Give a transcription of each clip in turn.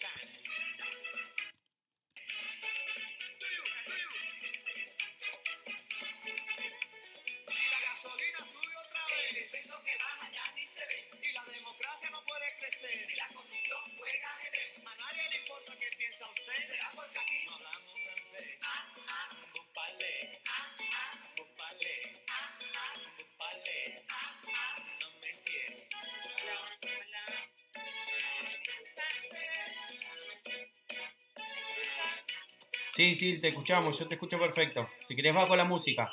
sign. Sí, sí, te escuchamos, yo te escucho perfecto. Si querés, va con la música.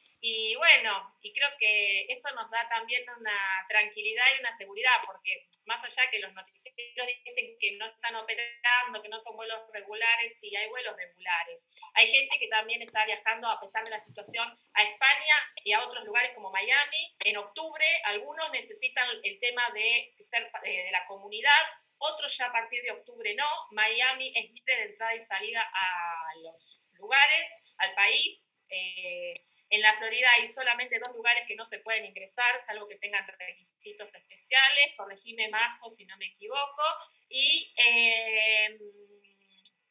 Y bueno, y creo que eso nos da también una tranquilidad y una seguridad, porque más allá que los noticieros dicen que no están operando, que no son vuelos regulares, sí hay vuelos regulares. Hay gente que también está viajando, a pesar de la situación, a España y a otros lugares como Miami. En octubre, algunos necesitan el tema de ser eh, de la comunidad, otros ya a partir de octubre no. Miami es libre de entrada y salida a los lugares, al país. Eh, en la Florida hay solamente dos lugares que no se pueden ingresar, salvo que tengan requisitos especiales. Corregime, Majo, si no me equivoco. Y eh,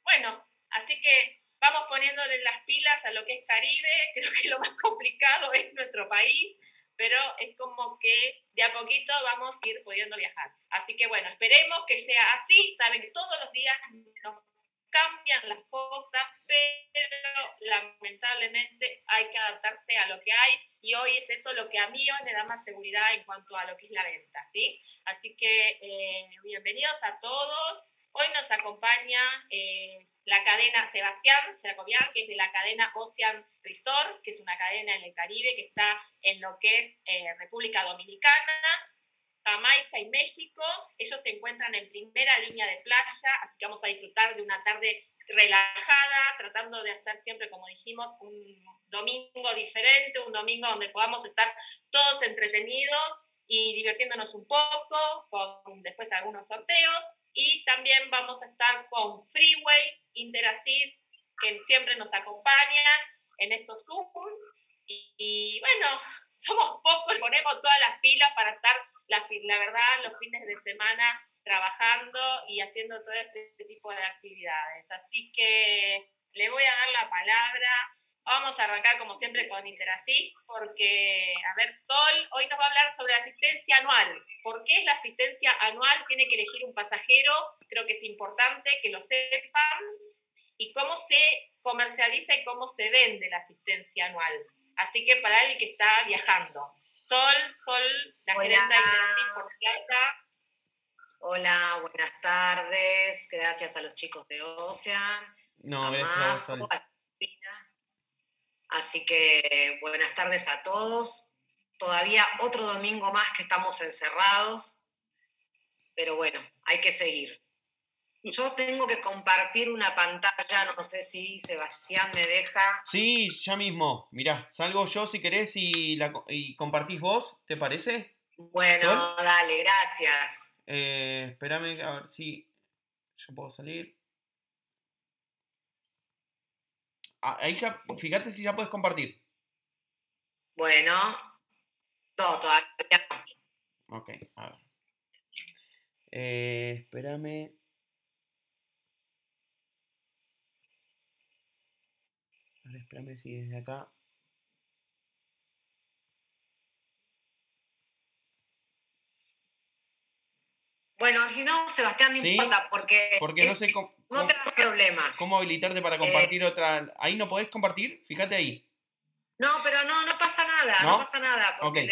bueno, así que vamos poniéndole las pilas a lo que es Caribe, creo que lo más complicado es nuestro país, pero es como que de a poquito vamos a ir pudiendo viajar. Así que bueno, esperemos que sea así, saben que todos los días nos cambian las cosas, pero lamentablemente hay que adaptarse a lo que hay y hoy es eso lo que a mí hoy me da más seguridad en cuanto a lo que es la venta, ¿sí? Así que eh, bienvenidos a todos. Hoy nos acompaña eh, la cadena Sebastián Seracovian, que es de la cadena Ocean Resort, que es una cadena en el Caribe que está en lo que es eh, República Dominicana, Jamaica y México. Ellos se encuentran en primera línea de playa, así que vamos a disfrutar de una tarde relajada, tratando de hacer siempre, como dijimos, un domingo diferente, un domingo donde podamos estar todos entretenidos y divirtiéndonos un poco, con después algunos sorteos. Y también vamos a estar con Freeway, Interasis, que siempre nos acompañan en estos Zoom. Y, bueno, somos pocos, ponemos todas las pilas para estar, la, la verdad, los fines de semana trabajando y haciendo todo este tipo de actividades. Así que le voy a dar la palabra Vamos a arrancar como siempre con Interassist porque, a ver, Sol hoy nos va a hablar sobre la asistencia anual. ¿Por qué es la asistencia anual? Tiene que elegir un pasajero, creo que es importante que lo sepan, y cómo se comercializa y cómo se vende la asistencia anual. Así que para alguien que está viajando. Sol, Sol, la gerente de ¿por Hola, buenas tardes. Gracias a los chicos de Ocean. No, a Majo, a Así que buenas tardes a todos. Todavía otro domingo más que estamos encerrados, pero bueno, hay que seguir. Yo tengo que compartir una pantalla, no sé si Sebastián me deja. Sí, ya mismo. Mirá, salgo yo si querés y, la, y compartís vos, ¿te parece? Bueno, dale, gracias. Eh, espérame a ver si yo puedo salir. Ah, ahí ya, fíjate si ya puedes compartir. Bueno, todo, todavía Ok, a ver. Eh, espérame. A ver, espérame si desde acá. Bueno, si no, Sebastián, no importa, porque, porque no, sé cómo, no problema. ¿Cómo habilitarte para compartir eh, otra? ¿Ahí no podés compartir? Fíjate ahí. No, pero no, no pasa nada, no, pasa nada, porque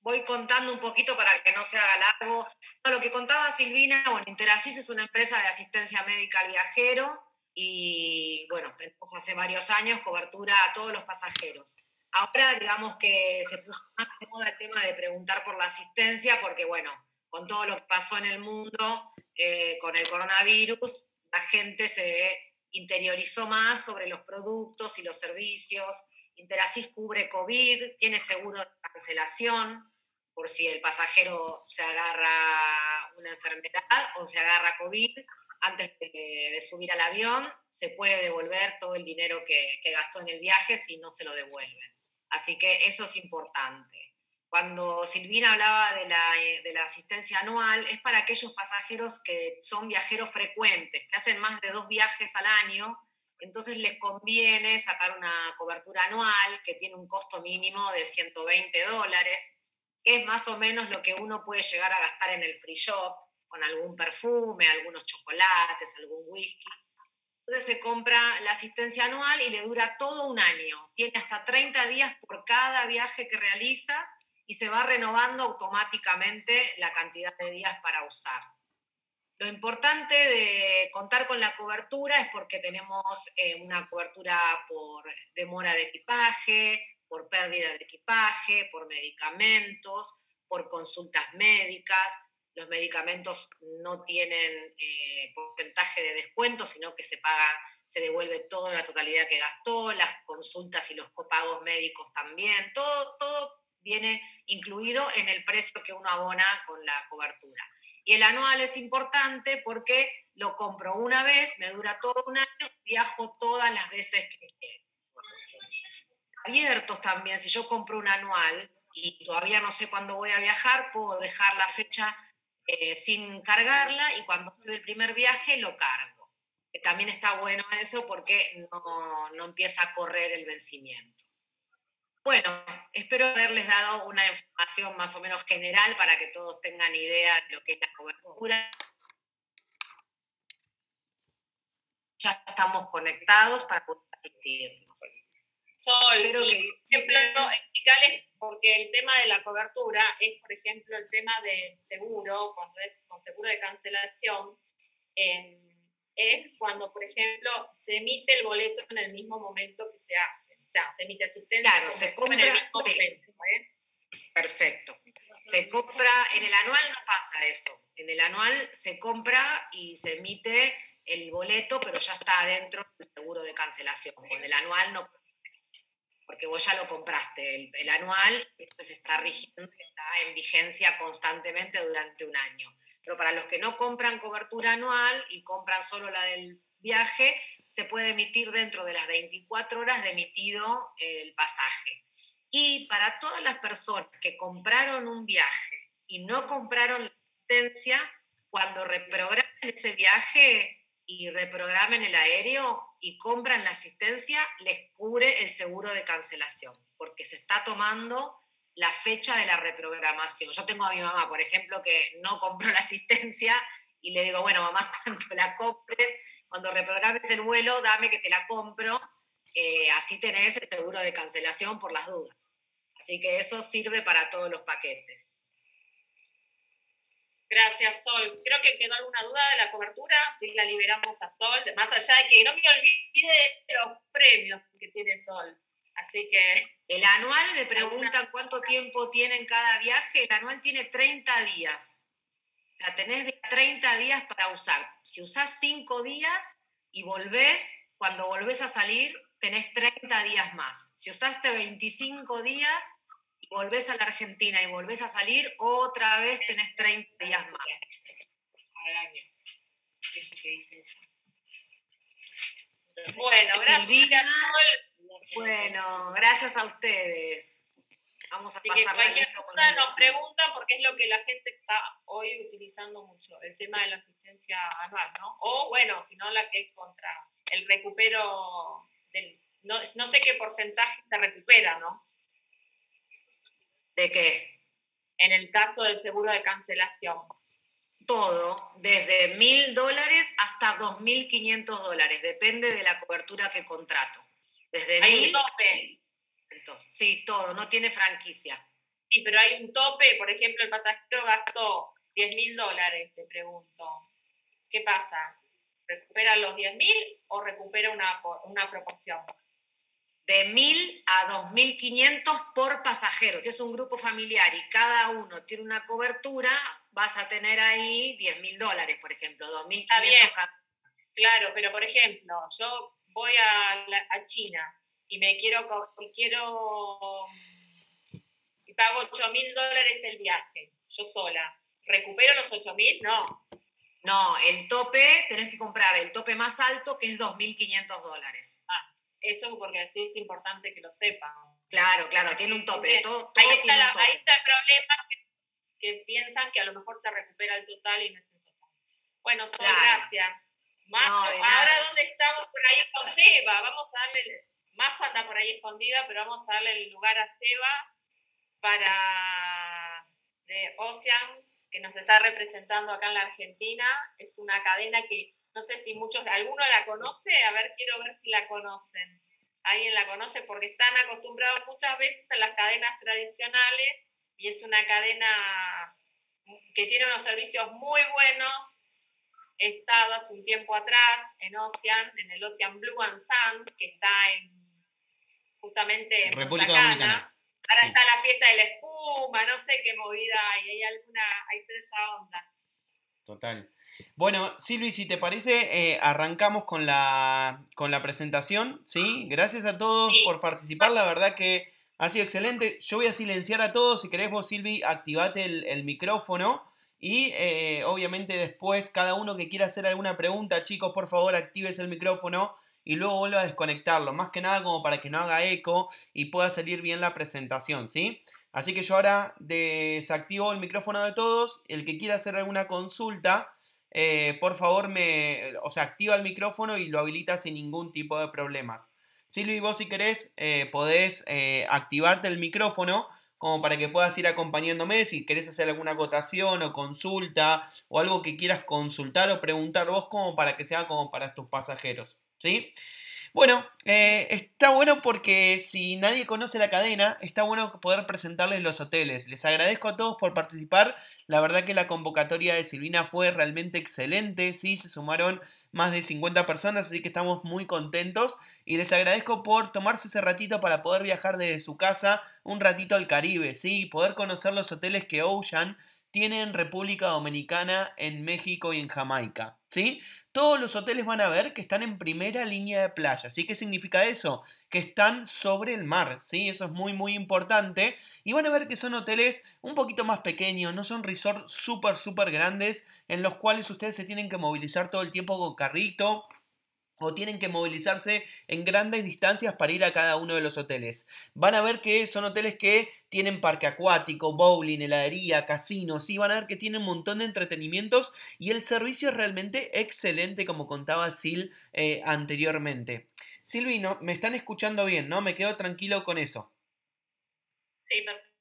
voy contando un poquito para que no se haga largo. No, lo que contaba Silvina, bueno, Interasis es una empresa de asistencia médica al viajero y, bueno, tenemos hace varios años cobertura a todos los pasajeros. Ahora, digamos que se puso más de moda el tema de preguntar por la asistencia, porque, bueno, con todo lo que pasó en el mundo eh, con el coronavirus, la gente se interiorizó más sobre los productos y los servicios. Interasis cubre COVID, tiene seguro de cancelación por si el pasajero se agarra una enfermedad o se agarra COVID. Antes de, subir al avión, se puede devolver todo el dinero que, que gastó en el viaje si no se lo devuelven. Así que eso es importante. Cuando Silvina hablaba de la, eh, de la, asistencia anual, es para aquellos pasajeros que son viajeros frecuentes, que hacen más de dos viajes al año, entonces les conviene sacar una cobertura anual que tiene un costo mínimo de 120 dólares, que es más o menos lo que uno puede llegar a gastar en el free shop, con algún perfume, algunos chocolates, algún whisky. Entonces se compra la asistencia anual y le dura todo un año. Tiene hasta 30 días por cada viaje que realiza y se va renovando automáticamente la cantidad de días para usar. Lo importante de contar con la cobertura es porque tenemos eh, una cobertura por demora de equipaje, por pérdida de equipaje, por medicamentos, por consultas médicas. Los medicamentos no tienen eh, porcentaje de descuento, sino que se paga, se devuelve toda la totalidad que gastó, las consultas y los copagos médicos también, todo, todo viene incluido en el precio que uno abona con la cobertura. Y el anual es importante porque lo compro una vez, me dura todo un año, viajo todas las veces que quiero. Abiertos también, si yo compro un anual y todavía no sé cuándo voy a viajar, puedo dejar la fecha eh, sin cargarla y cuando sea el primer viaje lo cargo. También está bueno eso porque no, no empieza a correr el vencimiento. Bueno, espero haberles dado una información más o menos general para que todos tengan idea de lo que es la cobertura. Ya estamos conectados para poder asistirnos. Sol, ejemplo, explicarles, porque el tema de la cobertura es, por ejemplo, el tema del seguro, cuando es con seguro de cancelación, es cuando, por ejemplo, se emite el boleto en el mismo momento que se hace se emite asistencia. Claro, se compra. ¿eh? Perfecto. Se compra, en el anual no pasa eso. En el anual se compra y se emite el boleto, pero ya está adentro del seguro de cancelación. Con el anual no porque vos ya lo compraste. El, el, anual, entonces está rigiendo, está en vigencia constantemente durante un año. Pero para los que no compran cobertura anual y compran solo la del viaje, se puede emitir dentro de las 24 horas de emitido el pasaje. Y para todas las personas que compraron un viaje y no compraron la asistencia, cuando reprogramen ese viaje y reprogramen el aéreo y compran la asistencia, les cubre el seguro de cancelación, porque se está tomando la fecha de la reprogramación. Yo tengo a mi mamá, por ejemplo, que no compró la asistencia y le digo, bueno, mamá, cuando la compres, cuando reprogrames el vuelo, dame que te la compro, eh, así tenés el seguro de cancelación por las dudas. Así que eso sirve para todos los paquetes. Gracias, Sol. Creo que quedó alguna duda de la cobertura, si la liberamos a Sol, más allá de que no me olvide los premios que tiene Sol. Así que... El anual, me preguntan cuánto tiempo tienen cada viaje, el anual tiene 30 días. O sea, tenés 30 días para usar. Si usás 5 días y volvés, cuando volvés a salir, tenés 30 días más. Si usaste 25 días y volvés a la Argentina y volvés a salir, otra vez tenés 30 días más. Bueno, gracias. bueno, gracias a ustedes. Vamos a Así que cualquier duda nos preguntan porque es lo que la gente está hoy utilizando mucho, el tema de la asistencia anual, ¿no? O bueno, si no la que es contra el recupero del... No, no sé qué porcentaje se recupera, ¿no? ¿De qué? En el caso del seguro de cancelación. Todo, desde mil dólares hasta dos mil quinientos dólares, depende de la cobertura que contrato. Desde Hay un tope. Sí, todo, no tiene franquicia. Sí, pero hay un tope, por ejemplo, el pasajero gastó 10 mil dólares, te pregunto. ¿Qué pasa? ¿Recupera los 10 mil o recupera una, una proporción? De mil a 2.500 por pasajero. Si es un grupo familiar y cada uno tiene una cobertura, vas a tener ahí 10 mil dólares, por ejemplo, 2.500 cada Claro, pero por ejemplo, yo voy a, a China y me quiero, y quiero, y pago 8 mil dólares el viaje, yo sola. ¿Recupero los 8 mil? No. No, el tope, tenés que comprar el tope más alto que es 2.500 dólares. Ah, eso porque así es importante que lo sepan. Claro, claro, tiene un tope. Todo, ahí, está tiene un tope. ahí, está el problema que, piensan que a lo mejor se recupera el total y no es el total. Bueno, son gracias. ahora, ¿dónde estamos por ahí con Seba? Vamos a darle más anda por ahí escondida, pero vamos a darle el lugar a Seba para de Ocean, que nos está representando acá en la Argentina. Es una cadena que no sé si muchos, alguno la conoce, a ver, quiero ver si la conocen. Alguien la conoce porque están acostumbrados muchas veces a las cadenas tradicionales y es una cadena que tiene unos servicios muy buenos. He estado hace un tiempo atrás en Ocean, en el Ocean Blue and Sun, que está en justamente en República Dominicana. Ahora está la fiesta de la espuma, no sé qué movida hay, hay alguna, hay toda esa onda. Total. Bueno, Silvi, si te parece, eh, arrancamos con la, con la presentación, ¿sí? Gracias a todos por participar, la verdad que ha sido excelente. Yo voy a silenciar a todos, si querés vos, Silvi, activate el, micrófono y eh, obviamente después cada uno que quiera hacer alguna pregunta, chicos, por favor, actives el micrófono y luego vuelvo a desconectarlo, más que nada como para que no haga eco y pueda salir bien la presentación, ¿sí? Así que yo ahora desactivo el micrófono de todos, el que quiera hacer alguna consulta, eh, por favor me, o sea, activa el micrófono y lo habilita sin ningún tipo de problemas. Silvi, vos si querés eh, podés eh, activarte el micrófono como para que puedas ir acompañándome si querés hacer alguna acotación o consulta o algo que quieras consultar o preguntar vos como para que sea como para tus pasajeros. ¿sí? Bueno, eh, está bueno porque si nadie conoce la cadena, está bueno poder presentarles los hoteles. Les agradezco a todos por participar. La verdad que la convocatoria de Silvina fue realmente excelente. Sí, se sumaron más de 50 personas, así que estamos muy contentos. Y les agradezco por tomarse ese ratito para poder viajar desde su casa un ratito al Caribe, ¿sí? Poder conocer los hoteles que Ocean tiene en República Dominicana, en México y en Jamaica, ¿sí? Todos los hoteles van a ver que están en primera línea de playa. ¿Sí? ¿Qué significa eso? Que están sobre el mar, ¿sí? Eso es muy, muy importante. Y van a ver que son hoteles un poquito más pequeños, no son resorts súper, súper grandes en los cuales ustedes se tienen que movilizar todo el tiempo con carrito o tienen que movilizarse en grandes distancias para ir a cada uno de los hoteles. Van a ver que son hoteles que tienen parque acuático, bowling, heladería, casinos, sí, van a ver que tienen un montón de entretenimientos y el servicio es realmente excelente como contaba Sil eh, anteriormente. Silvino, me están escuchando bien, ¿no? Me quedo tranquilo con eso. Sí, perfecto.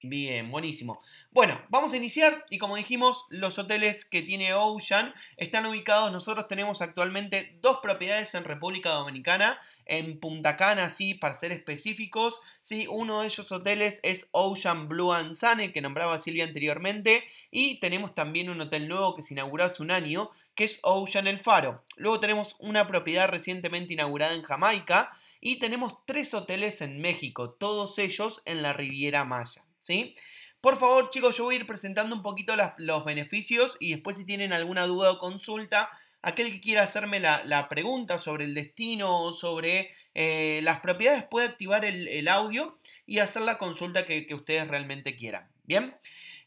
Bien, buenísimo. Bueno, vamos a iniciar y como dijimos, los hoteles que tiene Ocean están ubicados, nosotros tenemos actualmente dos propiedades en República Dominicana, en Punta Cana, sí, para ser específicos, sí, uno de esos hoteles es Ocean Blue and Sun, que nombraba Silvia anteriormente, y tenemos también un hotel nuevo que se inauguró hace un año, que es Ocean El Faro. Luego tenemos una propiedad recientemente inaugurada en Jamaica, y tenemos tres hoteles en México, todos ellos en la Riviera Maya. ¿Sí? Por favor, chicos, yo voy a ir presentando un poquito los beneficios y después si tienen alguna duda o consulta, aquel que quiera hacerme la, pregunta sobre el destino o sobre eh, las propiedades puede activar el, audio y hacer la consulta que, que ustedes realmente quieran. Bien.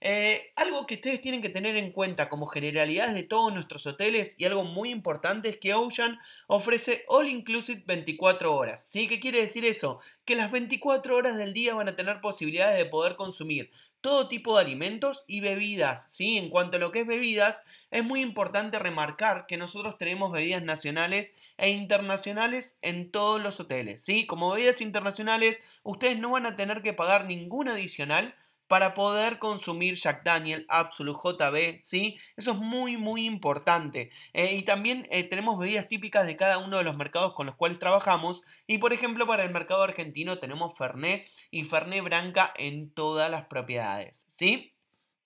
Eh, algo que ustedes tienen que tener en cuenta como generalidades de todos nuestros hoteles y algo muy importante es que Ocean ofrece All Inclusive 24 horas. ¿sí? ¿Qué quiere decir eso? Que las 24 horas del día van a tener posibilidades de poder consumir todo tipo de alimentos y bebidas. ¿sí? En cuanto a lo que es bebidas, es muy importante remarcar que nosotros tenemos bebidas nacionales e internacionales en todos los hoteles. ¿sí? Como bebidas internacionales, ustedes no van a tener que pagar ningún adicional para poder consumir Jack Daniel, Absolute JB, ¿sí? Eso es muy, muy importante. Eh, y también eh, tenemos bebidas típicas de cada uno de los mercados con los cuales trabajamos. Y por ejemplo, para el mercado argentino tenemos Fernet y Fernet Branca en todas las propiedades, ¿sí?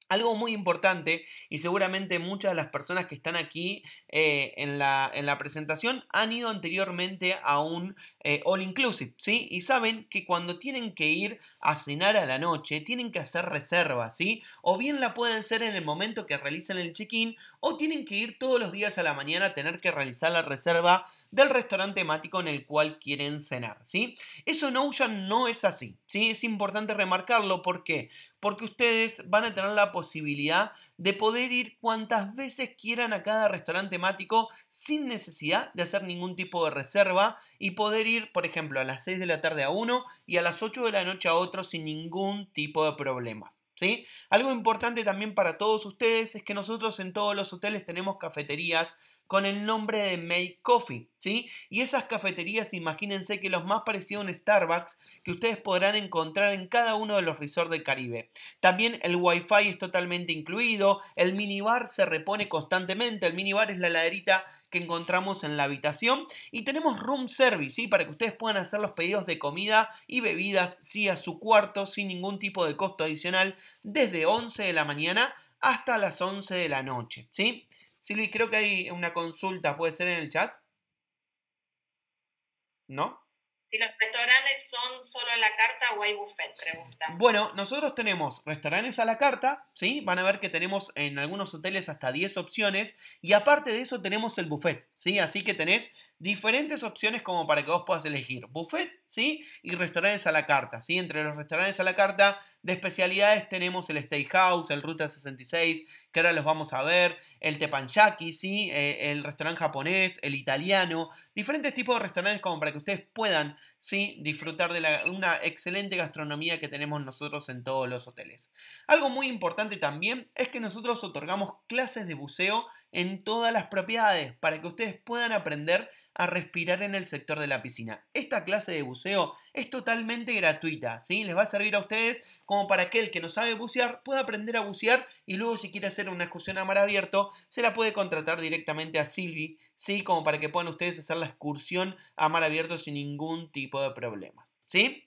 Algo muy importante, y seguramente muchas de las personas que están aquí eh, en, la, en, la, presentación han ido anteriormente a un eh, all inclusive, ¿sí? Y saben que cuando tienen que ir a cenar a la noche, tienen que hacer reservas, ¿sí? O bien la pueden hacer en el momento que realicen el check-in, o tienen que ir todos los días a la mañana a tener que realizar la reserva del restaurante temático en el cual quieren cenar, ¿sí? Eso en Ocean no es así, ¿sí? Es importante remarcarlo, ¿por qué? Porque ustedes van a tener la posibilidad de poder ir cuantas veces quieran a cada restaurante temático sin necesidad de hacer ningún tipo de reserva y poder ir, por ejemplo, a las 6 de la tarde a uno y a las 8 de la noche a otro sin ningún tipo de problemas. ¿Sí? Algo importante también para todos ustedes es que nosotros en todos los hoteles tenemos cafeterías con el nombre de Make Coffee, ¿sí? Y esas cafeterías, imagínense que los más parecidos a un Starbucks que ustedes podrán encontrar en cada uno de los resorts del Caribe. También el Wi-Fi es totalmente incluido, el minibar se repone constantemente, el minibar es la laderita que encontramos en la habitación y tenemos room service, ¿sí? Para que ustedes puedan hacer los pedidos de comida y bebidas, sí, a su cuarto sin ningún tipo de costo adicional desde 11 de la mañana hasta las 11 de la noche, ¿sí? Silvi, creo que hay una consulta, ¿puede ser en el chat? ¿No? Si los restaurantes son solo a la carta o hay buffet, pregunta. Bueno, nosotros tenemos restaurantes a la carta, ¿sí? Van a ver que tenemos en algunos hoteles hasta 10 opciones y aparte de eso tenemos el buffet, ¿sí? Así que tenés diferentes opciones como para que vos puedas elegir buffet, ¿sí? Y restaurantes a la carta, ¿sí? Entre los restaurantes a la carta de especialidades tenemos el Steakhouse, el Ruta 66, que ahora los vamos a ver, el Teppanyaki, ¿sí? Eh, el restaurante japonés, el italiano, diferentes tipos de restaurantes como para que ustedes puedan, ¿sí? Disfrutar de una excelente gastronomía que tenemos nosotros en todos los hoteles. Algo muy importante también es que nosotros otorgamos clases de buceo en todas las propiedades para que ustedes puedan aprender a respirar en el sector de la piscina. Esta clase de buceo es totalmente gratuita, ¿sí? Les va a servir a ustedes como para que el que no sabe bucear pueda aprender a bucear y luego si quiere hacer una excursión a mar abierto se la puede contratar directamente a Silvi, ¿sí? Como para que puedan ustedes hacer la excursión a mar abierto sin ningún tipo de problemas, ¿sí?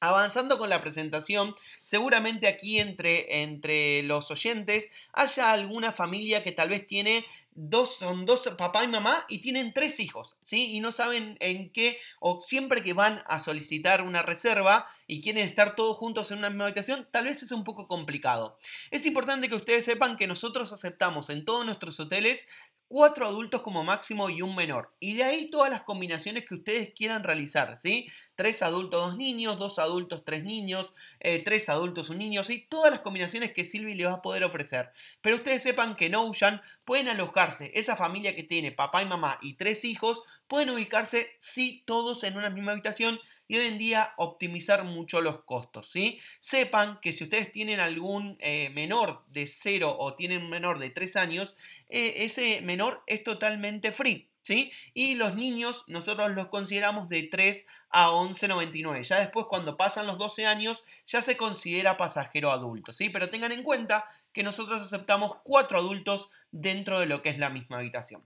Avanzando con la presentación, seguramente aquí entre, entre los oyentes haya alguna familia que tal vez tiene dos, son dos papá y mamá y tienen tres hijos, ¿sí? Y no saben en qué, o siempre que van a solicitar una reserva y quieren estar todos juntos en una misma habitación, tal vez es un poco complicado. Es importante que ustedes sepan que nosotros aceptamos en todos nuestros hoteles cuatro adultos como máximo y un menor. Y de ahí todas las combinaciones que ustedes quieran realizar, ¿sí? Tres adultos, dos niños, dos adultos, tres niños, eh, tres adultos, un niño, ¿sí? Todas las combinaciones que Silvi les va a poder ofrecer. Pero ustedes sepan que en Ocean pueden alojarse, esa familia que tiene papá y mamá y tres hijos, pueden ubicarse, sí, todos en una misma habitación y hoy en día optimizar mucho los costos. ¿sí? Sepan que si ustedes tienen algún eh, menor de 0 o tienen menor de 3 años, eh, ese menor es totalmente free. ¿Sí? Y los niños nosotros los consideramos de 3 a 11.99. Ya después cuando pasan los 12 años ya se considera pasajero adulto, ¿sí? Pero tengan en cuenta que nosotros aceptamos 4 adultos dentro de lo que es la misma habitación.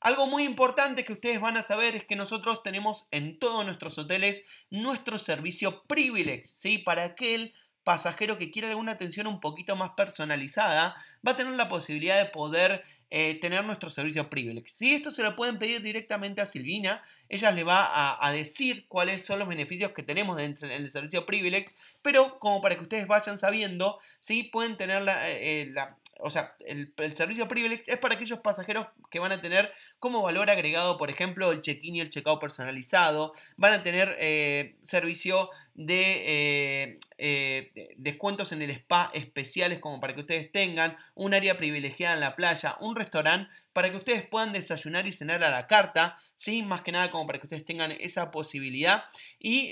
Algo muy importante que ustedes van a saber es que nosotros tenemos en todos nuestros hoteles nuestro servicio Privilege, ¿sí? Para aquel pasajero que quiera alguna atención un poquito más personalizada, va a tener la posibilidad de poder eh, tener nuestro servicio Privilege. Si esto se lo pueden pedir directamente a Silvina, ella le va a, decir cuáles son los beneficios que tenemos dentro del servicio Privilege, pero como para que ustedes vayan sabiendo, sí pueden tener la, eh, o sea, el, servicio Privilege es para aquellos pasajeros que van a tener como valor agregado, por ejemplo, el check-in y el check-out personalizado, van a tener eh, servicio de eh, eh, descuentos en el spa especiales como para que ustedes tengan, un área privilegiada en la playa, un restaurante para que ustedes puedan desayunar y cenar a la carta, ¿sí? más que nada como para que ustedes tengan esa posibilidad y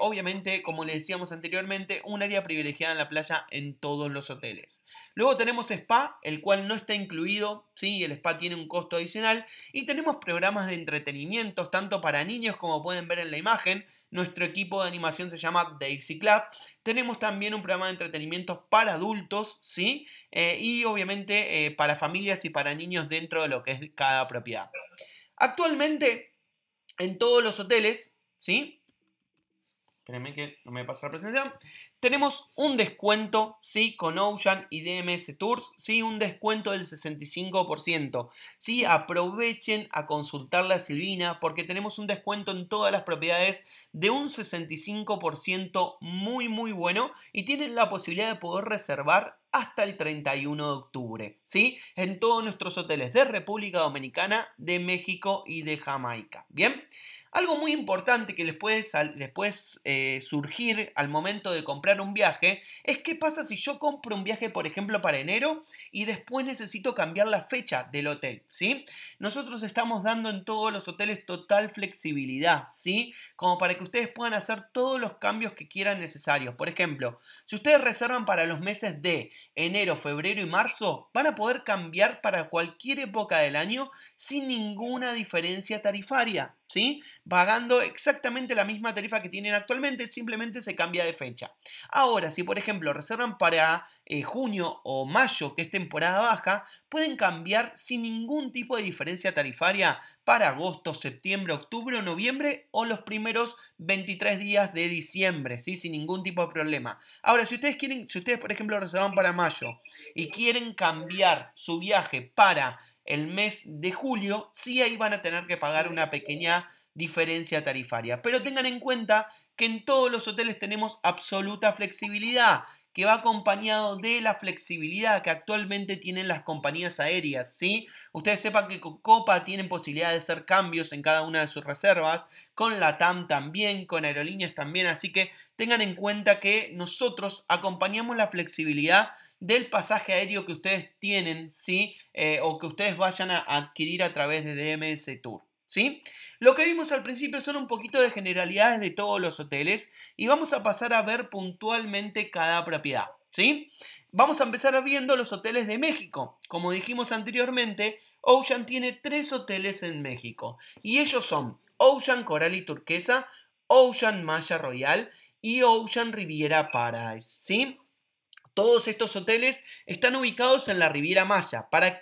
obviamente, como les decíamos anteriormente, un área privilegiada en la playa en todos los hoteles. Luego tenemos spa, el cual no está incluido, ¿sí? el spa tiene un costo adicional. Y tenemos programas de entretenimiento, tanto para niños como pueden ver en la imagen. Nuestro equipo de animación se llama Daisy Club. Tenemos también un programa de entretenimiento para adultos, ¿sí? Eh, y obviamente eh, para familias y para niños dentro de lo que es cada propiedad. Actualmente, en todos los hoteles, ¿sí? Espérenme que no me pasa la presentación. Tenemos un descuento, sí, con Ocean y DMS Tours, sí, un descuento del 65%. Sí, aprovechen a consultarla a Silvina porque tenemos un descuento en todas las propiedades de un 65% muy, muy bueno y tienen la posibilidad de poder reservar hasta el 31 de octubre, ¿sí? En todos nuestros hoteles de República Dominicana, de México y de Jamaica. Bien. Algo muy importante que les puede, eh, surgir al momento de comprar un viaje es qué pasa si yo compro un viaje, por ejemplo, para enero y después necesito cambiar la fecha del hotel, ¿sí? Nosotros estamos dando en todos los hoteles total flexibilidad, ¿sí? Como para que ustedes puedan hacer todos los cambios que quieran necesarios. Por ejemplo, si ustedes reservan para los meses de enero, febrero y marzo, van a poder cambiar para cualquier época del año sin ninguna diferencia tarifaria. ¿Sí? Pagando exactamente la misma tarifa que tienen actualmente, simplemente se cambia de fecha. Ahora, si por ejemplo reservan para eh, junio o mayo, que es temporada baja, pueden cambiar sin ningún tipo de diferencia tarifaria para agosto, septiembre, octubre o noviembre o los primeros 23 días de diciembre, ¿sí? sin ningún tipo de problema. Ahora, si ustedes quieren, si ustedes por ejemplo reservan para mayo y quieren cambiar su viaje para el mes de julio, sí ahí van a tener que pagar una pequeña diferencia tarifaria. Pero tengan en cuenta que en todos los hoteles tenemos absoluta flexibilidad que va acompañado de la flexibilidad que actualmente tienen las compañías aéreas, ¿sí? Ustedes sepan que con Copa tienen posibilidad de hacer cambios en cada una de sus reservas, con la TAM también, con aerolíneas también, así que tengan en cuenta que nosotros acompañamos la flexibilidad del pasaje aéreo que ustedes tienen, ¿sí? Eh, o que ustedes vayan a adquirir a través de DMS Tour. ¿Sí? Lo que vimos al principio son un poquito de generalidades de todos los hoteles y vamos a pasar a ver puntualmente cada propiedad. ¿sí? Vamos a empezar viendo los hoteles de México. Como dijimos anteriormente, Ocean tiene tres hoteles en México y ellos son Ocean Coral y Turquesa, Ocean Maya Royal y Ocean Riviera Paradise. ¿sí? Todos estos hoteles están ubicados en la Riviera Maya. Para,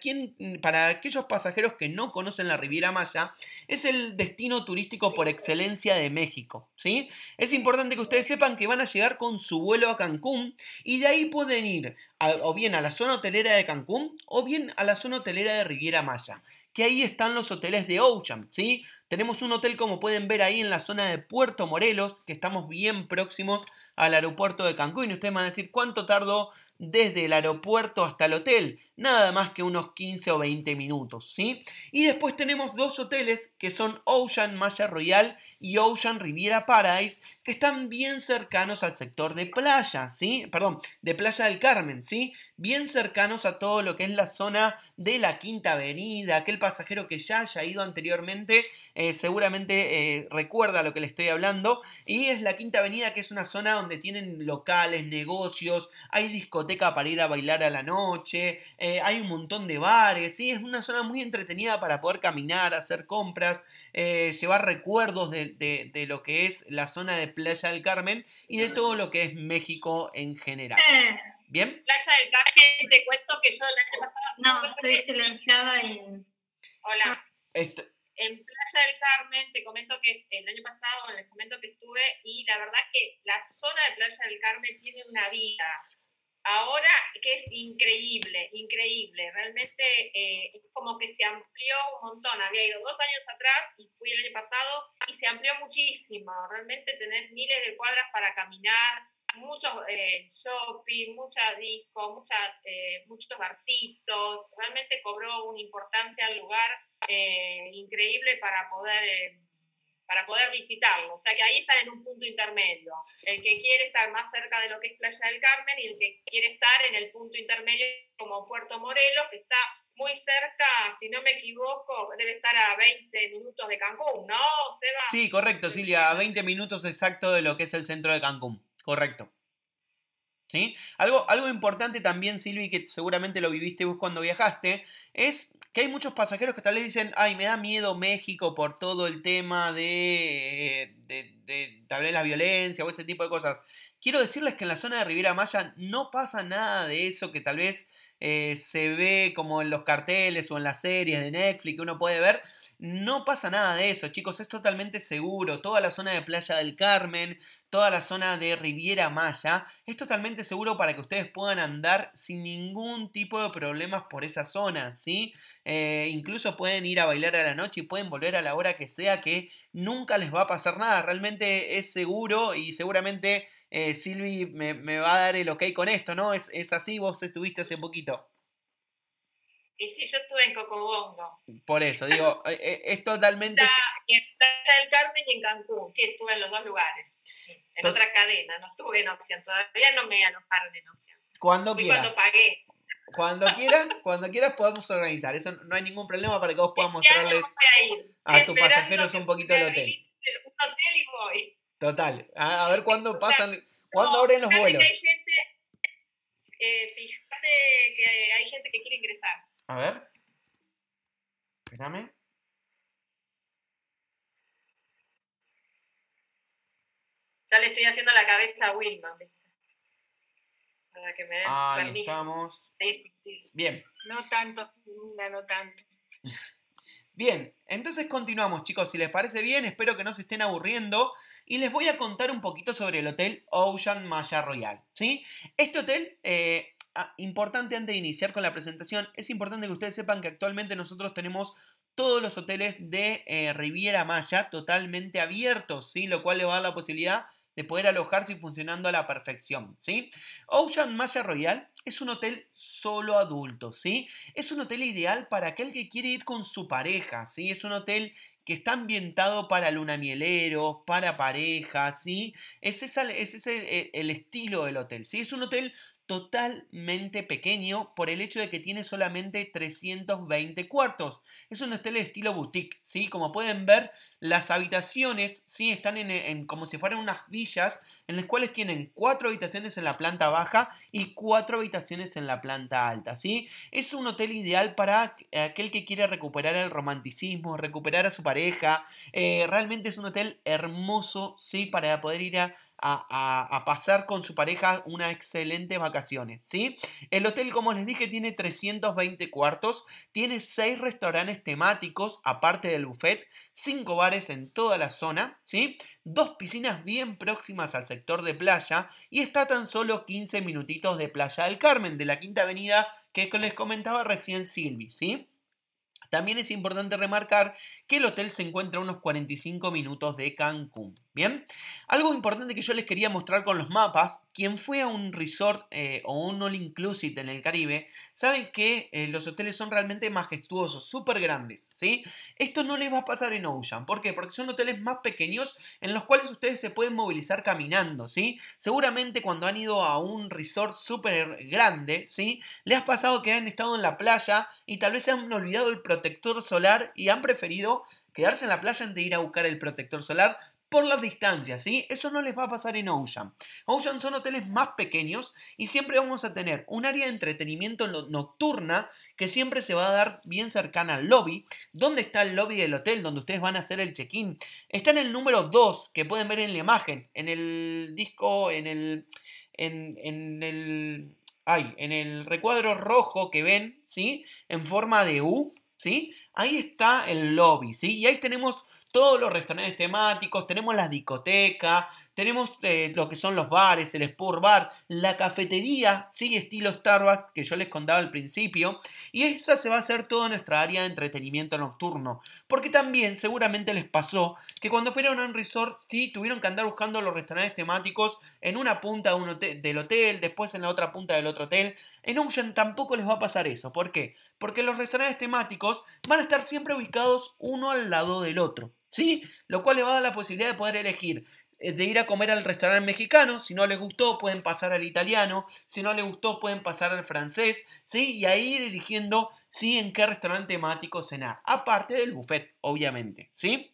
para aquellos pasajeros que no conocen la Riviera Maya, es el destino turístico por excelencia de México. ¿sí? Es importante que ustedes sepan que van a llegar con su vuelo a Cancún y de ahí pueden ir o bien a la zona hotelera de Cancún o bien a la zona hotelera de Riviera Maya que ahí están los hoteles de Ocean, ¿sí? Tenemos un hotel como pueden ver ahí en la zona de Puerto Morelos, que estamos bien próximos al aeropuerto de Cancún. Y ustedes van a decir, ¿cuánto tardó desde el aeropuerto hasta el hotel? Nada más que unos 15 o 20 minutos, ¿sí? Y después tenemos dos hoteles que son Ocean Maya Royal y Ocean Riviera Paradise, que están bien cercanos al sector de playa, ¿sí? Perdón, de Playa del Carmen, ¿sí? Bien cercanos a todo lo que es la zona de la Quinta Avenida, aquel pasajero que ya haya ido anteriormente, eh, seguramente eh, recuerda lo que le estoy hablando, y es la Quinta Avenida que es una zona donde tienen locales, negocios, hay discoteca para ir a bailar a la noche, eh, hay un montón de bares, ¿sí? Es una zona muy entretenida para poder caminar, hacer compras, llevar recuerdos de de, lo que es la zona de Playa del Carmen y de todo lo que es México en general. Eh, ¿Bien? Playa del Carmen, te cuento que yo el año pasado... No, estoy silenciada y... Hola. En Playa del Carmen, te comento que el año pasado les comento que estuve y la verdad que la zona de Playa del Carmen tiene una vida. Ahora que es increíble, increíble. Realmente eh, es como que se amplió un montón. Había ido dos años atrás y fui el año pasado y se amplió muchísimo. Realmente tenés miles de cuadras para caminar, muchos eh, shopping, muchas discos, muchas, eh, muchos barcitos. Realmente cobró una importancia al lugar eh, increíble para poder para poder visitarlo. O sea que ahí están en un punto intermedio. El que quiere estar más cerca de lo que es Playa del Carmen y el que quiere estar en el punto intermedio como Puerto Morelos, que está muy cerca, si no me equivoco, debe estar a 20 minutos de Cancún, ¿no, Seba? Sí, correcto, Silvia, a 20 minutos exacto de lo que es el centro de Cancún, correcto. ¿Sí? Algo, algo importante también, Silvi, que seguramente lo viviste vos cuando viajaste, es que hay muchos pasajeros que tal vez dicen, ay, me da miedo México por todo el tema de, de, de tal vez la violencia o ese tipo de cosas. Quiero decirles que en la zona de Riviera Maya no pasa nada de eso que tal vez eh, se ve como en los carteles o en las series de Netflix que uno puede ver. No pasa nada de eso, chicos, es totalmente seguro. Toda la zona de Playa del Carmen, toda la zona de Riviera Maya, es totalmente seguro para que ustedes puedan andar sin ningún tipo de problemas por esa zona, ¿sí? Eh, incluso pueden ir a bailar a la noche y pueden volver a la hora que sea, que nunca les va a pasar nada. Realmente es seguro y seguramente eh, Silvi me, va a dar el ok con esto, ¿no? Es, es así, vos estuviste hace poquito. Y sí, yo estuve en Cocobongo. Por eso, digo, eh, eh, es totalmente... en Playa del Carmen y en Cancún, sí, estuve en los dos lugares. En otra cadena, no estuve en Ocean, todavía no me alojaron en Ocean. Cuando quieras. cuando pagué. Cuando quieras, cuando quieras podemos organizar. Eso no hay ningún problema para que vos puedas este mostrarles a, tus pasajeros un poquito del hotel. Un hotel y voy. Total. A, ver cuándo pasan, cuándo abren los vuelos. hay gente, eh, fíjate que hay gente que quiere ingresar. A ver. Espérame. Ya le estoy haciendo la cabeza a Wilma. Para que me den Ahí permiso. estamos. Bien. No tanto, Silvina, no tanto. Bien, entonces continuamos chicos, si les parece bien, espero que no se estén aburriendo y les voy a contar un poquito sobre el hotel Ocean Maya Royal, ¿sí? Este hotel, eh, ah, importante antes de iniciar con la presentación, es importante que ustedes sepan que actualmente nosotros tenemos todos los hoteles de eh, Riviera Maya totalmente abiertos, ¿sí? Lo cual le va a dar la posibilidad de poder alojarse y funcionando a la perfección, ¿sí? Ocean Maya Royal es un hotel solo adulto, ¿sí? Es un hotel ideal para aquel que quiere ir con su pareja, ¿sí? Es un hotel que está ambientado para lunamieleros, para parejas, ¿sí? Ese es, ese el, estilo del hotel, ¿sí? Es un hotel totalmente pequeño por el hecho de que tiene solamente 320 cuartos. Es un hotel de estilo boutique, ¿sí? Como pueden ver, las habitaciones, ¿sí? Están en, como si fueran unas villas en las cuales tienen cuatro habitaciones en la planta baja y cuatro habitaciones en la planta alta, ¿sí? Es un hotel ideal para aquel que quiere recuperar el romanticismo, recuperar a su pareja. Eh, realmente es un hotel hermoso, ¿sí? Para poder ir a a, pasar con su pareja unas excelentes vacaciones, ¿sí? El hotel, como les dije, tiene 320 cuartos, tiene 6 restaurantes temáticos, aparte del buffet, 5 bares en toda la zona, ¿sí? Dos piscinas bien próximas al sector de playa y está tan solo 15 minutitos de Playa del Carmen, de la Quinta Avenida que les comentaba recién Silvi, ¿sí? También es importante remarcar que el hotel se encuentra a unos 45 minutos de Cancún. Bien, algo importante que yo les quería mostrar con los mapas, quien fue a un resort eh, o un all inclusive en el Caribe, saben que eh, los hoteles son realmente majestuosos, súper grandes, ¿sí? Esto no les va a pasar en Ocean, ¿por qué? Porque son hoteles más pequeños en los cuales ustedes se pueden movilizar caminando, ¿sí? Seguramente cuando han ido a un resort súper grande, ¿sí? Les ha pasado que han estado en la playa y tal vez se han olvidado el protector solar y han preferido quedarse en la playa antes de ir a buscar el protector solar por las distancias, ¿sí? Eso no les va a pasar en Ocean. Ocean son hoteles más pequeños y siempre vamos a tener un área de entretenimiento nocturna que siempre se va a dar bien cercana al lobby. ¿Dónde está el lobby del hotel donde ustedes van a hacer el check-in? Está en el número 2 que pueden ver en la imagen, en el disco, en el... En, en el... Ay, en el recuadro rojo que ven, ¿sí? En forma de U, ¿sí? Ahí está el lobby, ¿sí? Y ahí tenemos todos los restaurantes temáticos, tenemos la discoteca, tenemos eh, lo que son los bares, el Sport Bar, la cafetería, ¿sí? estilo Starbucks que yo les contaba al principio, y esa se va a hacer toda nuestra área de entretenimiento nocturno, porque también seguramente les pasó que cuando fueron a un resort, sí, tuvieron que andar buscando los restaurantes temáticos en una punta de un del hotel, después en la otra punta del otro hotel. En Ocean tampoco les va a pasar eso. ¿Por qué? Porque los restaurantes temáticos van a estar siempre ubicados uno al lado del otro. ¿Sí? Lo cual les va a dar la posibilidad de poder elegir eh, de ir a comer al restaurante mexicano, si no les gustó pueden pasar al italiano, si no les gustó pueden pasar al francés, ¿sí? Y ahí ir eligiendo. En qué restaurante temático cenar, aparte del buffet, obviamente, ¿sí?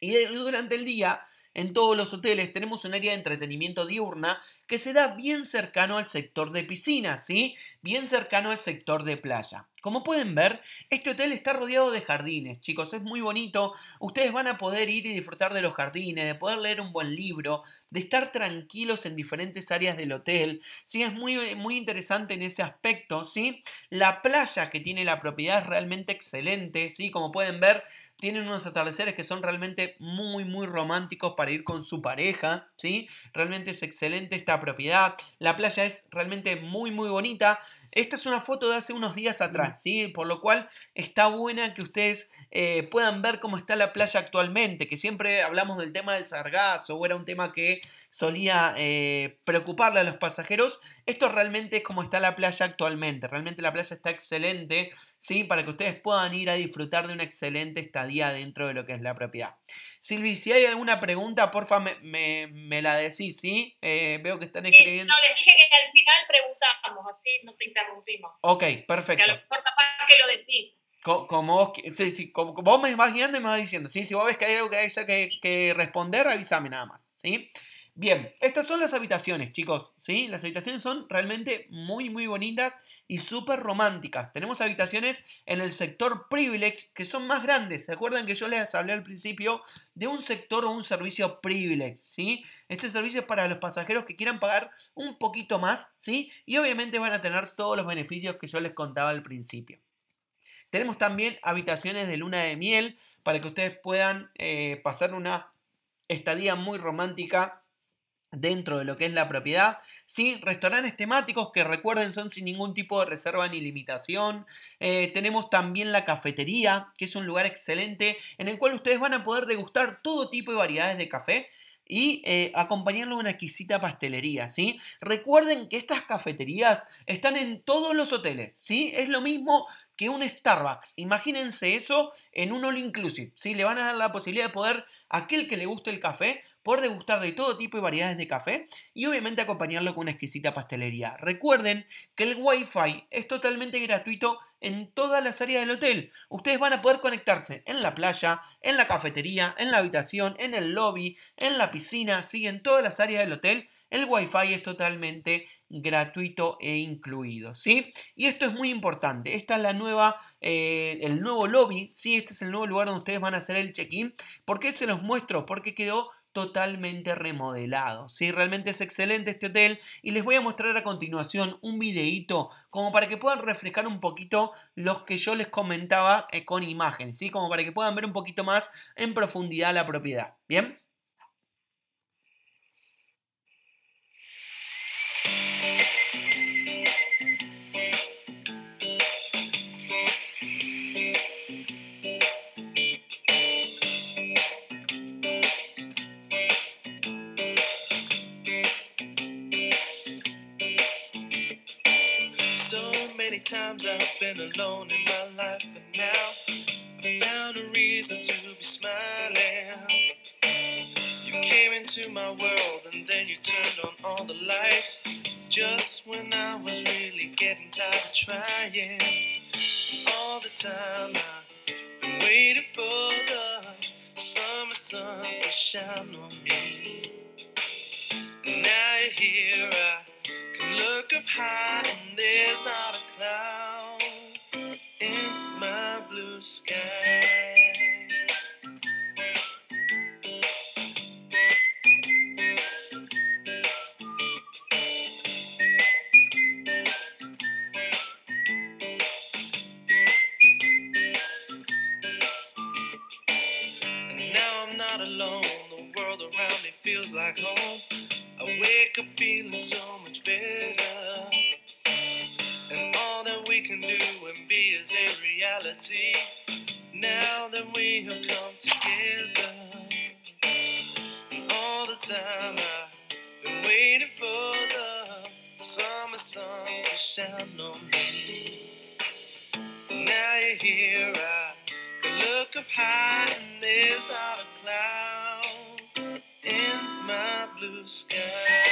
Y durante el día en todos los hoteles tenemos un área de entretenimiento diurna que se da bien cercano al sector de piscinas, ¿sí? Bien cercano al sector de playa. Como pueden ver, este hotel está rodeado de jardines, chicos, es muy bonito. Ustedes van a poder ir y disfrutar de los jardines, de poder leer un buen libro, de estar tranquilos en diferentes áreas del hotel. Sí, es muy, muy interesante en ese aspecto, ¿sí? La playa que tiene la propiedad es realmente excelente, ¿sí? Como pueden ver, tienen unos atardeceres que son realmente muy, muy románticos para ir con su pareja, ¿sí? Realmente es excelente esta propiedad. La playa es realmente muy, muy bonita. Esta es una foto de hace unos días atrás, ¿sí? Por lo cual está buena que ustedes eh, puedan ver cómo está la playa actualmente, que siempre hablamos del tema del sargazo, o era un tema que solía eh, preocuparle a los pasajeros. Esto realmente es como está la playa actualmente. Realmente la playa está excelente, ¿sí? Para que ustedes puedan ir a disfrutar de una excelente estadía dentro de lo que es la propiedad. Silvi, si hay alguna pregunta, porfa, me, me, la decís, ¿sí? Eh, veo que están escribiendo. no, les dije que al final preguntamos, así no te interrumpimos. Ok, perfecto. Que a lo mejor capaz que lo decís. Como, vos, sí, como, vos me vas guiando y me vas diciendo, ¿sí? Si vos ves que hay algo que hay que, que responder, avísame nada más, ¿sí? Bien, estas son las habitaciones, chicos, ¿sí? Las habitaciones son realmente muy, muy bonitas y súper románticas. Tenemos habitaciones en el sector Privilege que son más grandes. ¿Se acuerdan que yo les hablé al principio de un sector o un servicio Privilege, ¿sí? Este servicio es para los pasajeros que quieran pagar un poquito más, ¿sí? Y obviamente van a tener todos los beneficios que yo les contaba al principio. Tenemos también habitaciones de luna de miel para que ustedes puedan eh, pasar una estadía muy romántica dentro de lo que es la propiedad. Sí, restaurantes temáticos que recuerden son sin ningún tipo de reserva ni limitación. Eh, tenemos también la cafetería, que es un lugar excelente en el cual ustedes van a poder degustar todo tipo de variedades de café y eh, acompañarlo de una exquisita pastelería, ¿sí? Recuerden que estas cafeterías están en todos los hoteles, ¿sí? Es lo mismo que un Starbucks. Imagínense eso en un all inclusive, ¿sí? Le van a dar la posibilidad de poder, aquel que le guste el café, poder degustar de todo tipo de variedades de café y obviamente acompañarlo con una exquisita pastelería. Recuerden que el Wi-Fi es totalmente gratuito en todas las áreas del hotel. Ustedes van a poder conectarse en la playa, en la cafetería, en la habitación, en el lobby, en la piscina, sí, en todas las áreas del hotel. El Wi-Fi es totalmente gratuito e incluido, ¿sí? Y esto es muy importante. Esta es la nueva, eh, el nuevo lobby, ¿sí? Este es el nuevo lugar donde ustedes van a hacer el check-in. ¿Por qué se los muestro? Porque quedó totalmente remodelado. ¿sí? Realmente es excelente este hotel y les voy a mostrar a continuación un videito como para que puedan refrescar un poquito los que yo les comentaba eh, con imágenes, ¿sí? como para que puedan ver un poquito más en profundidad la propiedad. ¿Bien? Times I've been alone in my life, but now I found a reason to be smiling. You came into my world and then you turned on all the lights. Just when I was really getting tired of trying. All the time I've been waiting for the summer sun to shine on me. And now you're here, I look up high and there's not a cloud in my blue sky. Now I'm not alone, the world around me feels like home. Wake up feeling so much better. And all that we can do and be is a reality. Now that we have come together. all the time I've been waiting for the summer sun to shine on me. Now you're here, I can look up high and there's not a cloud my blue sky.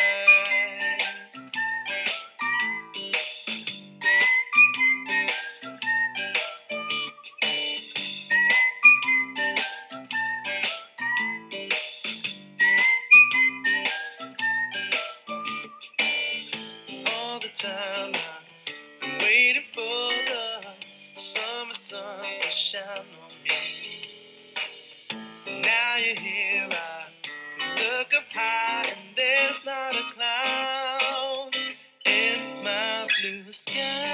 Espero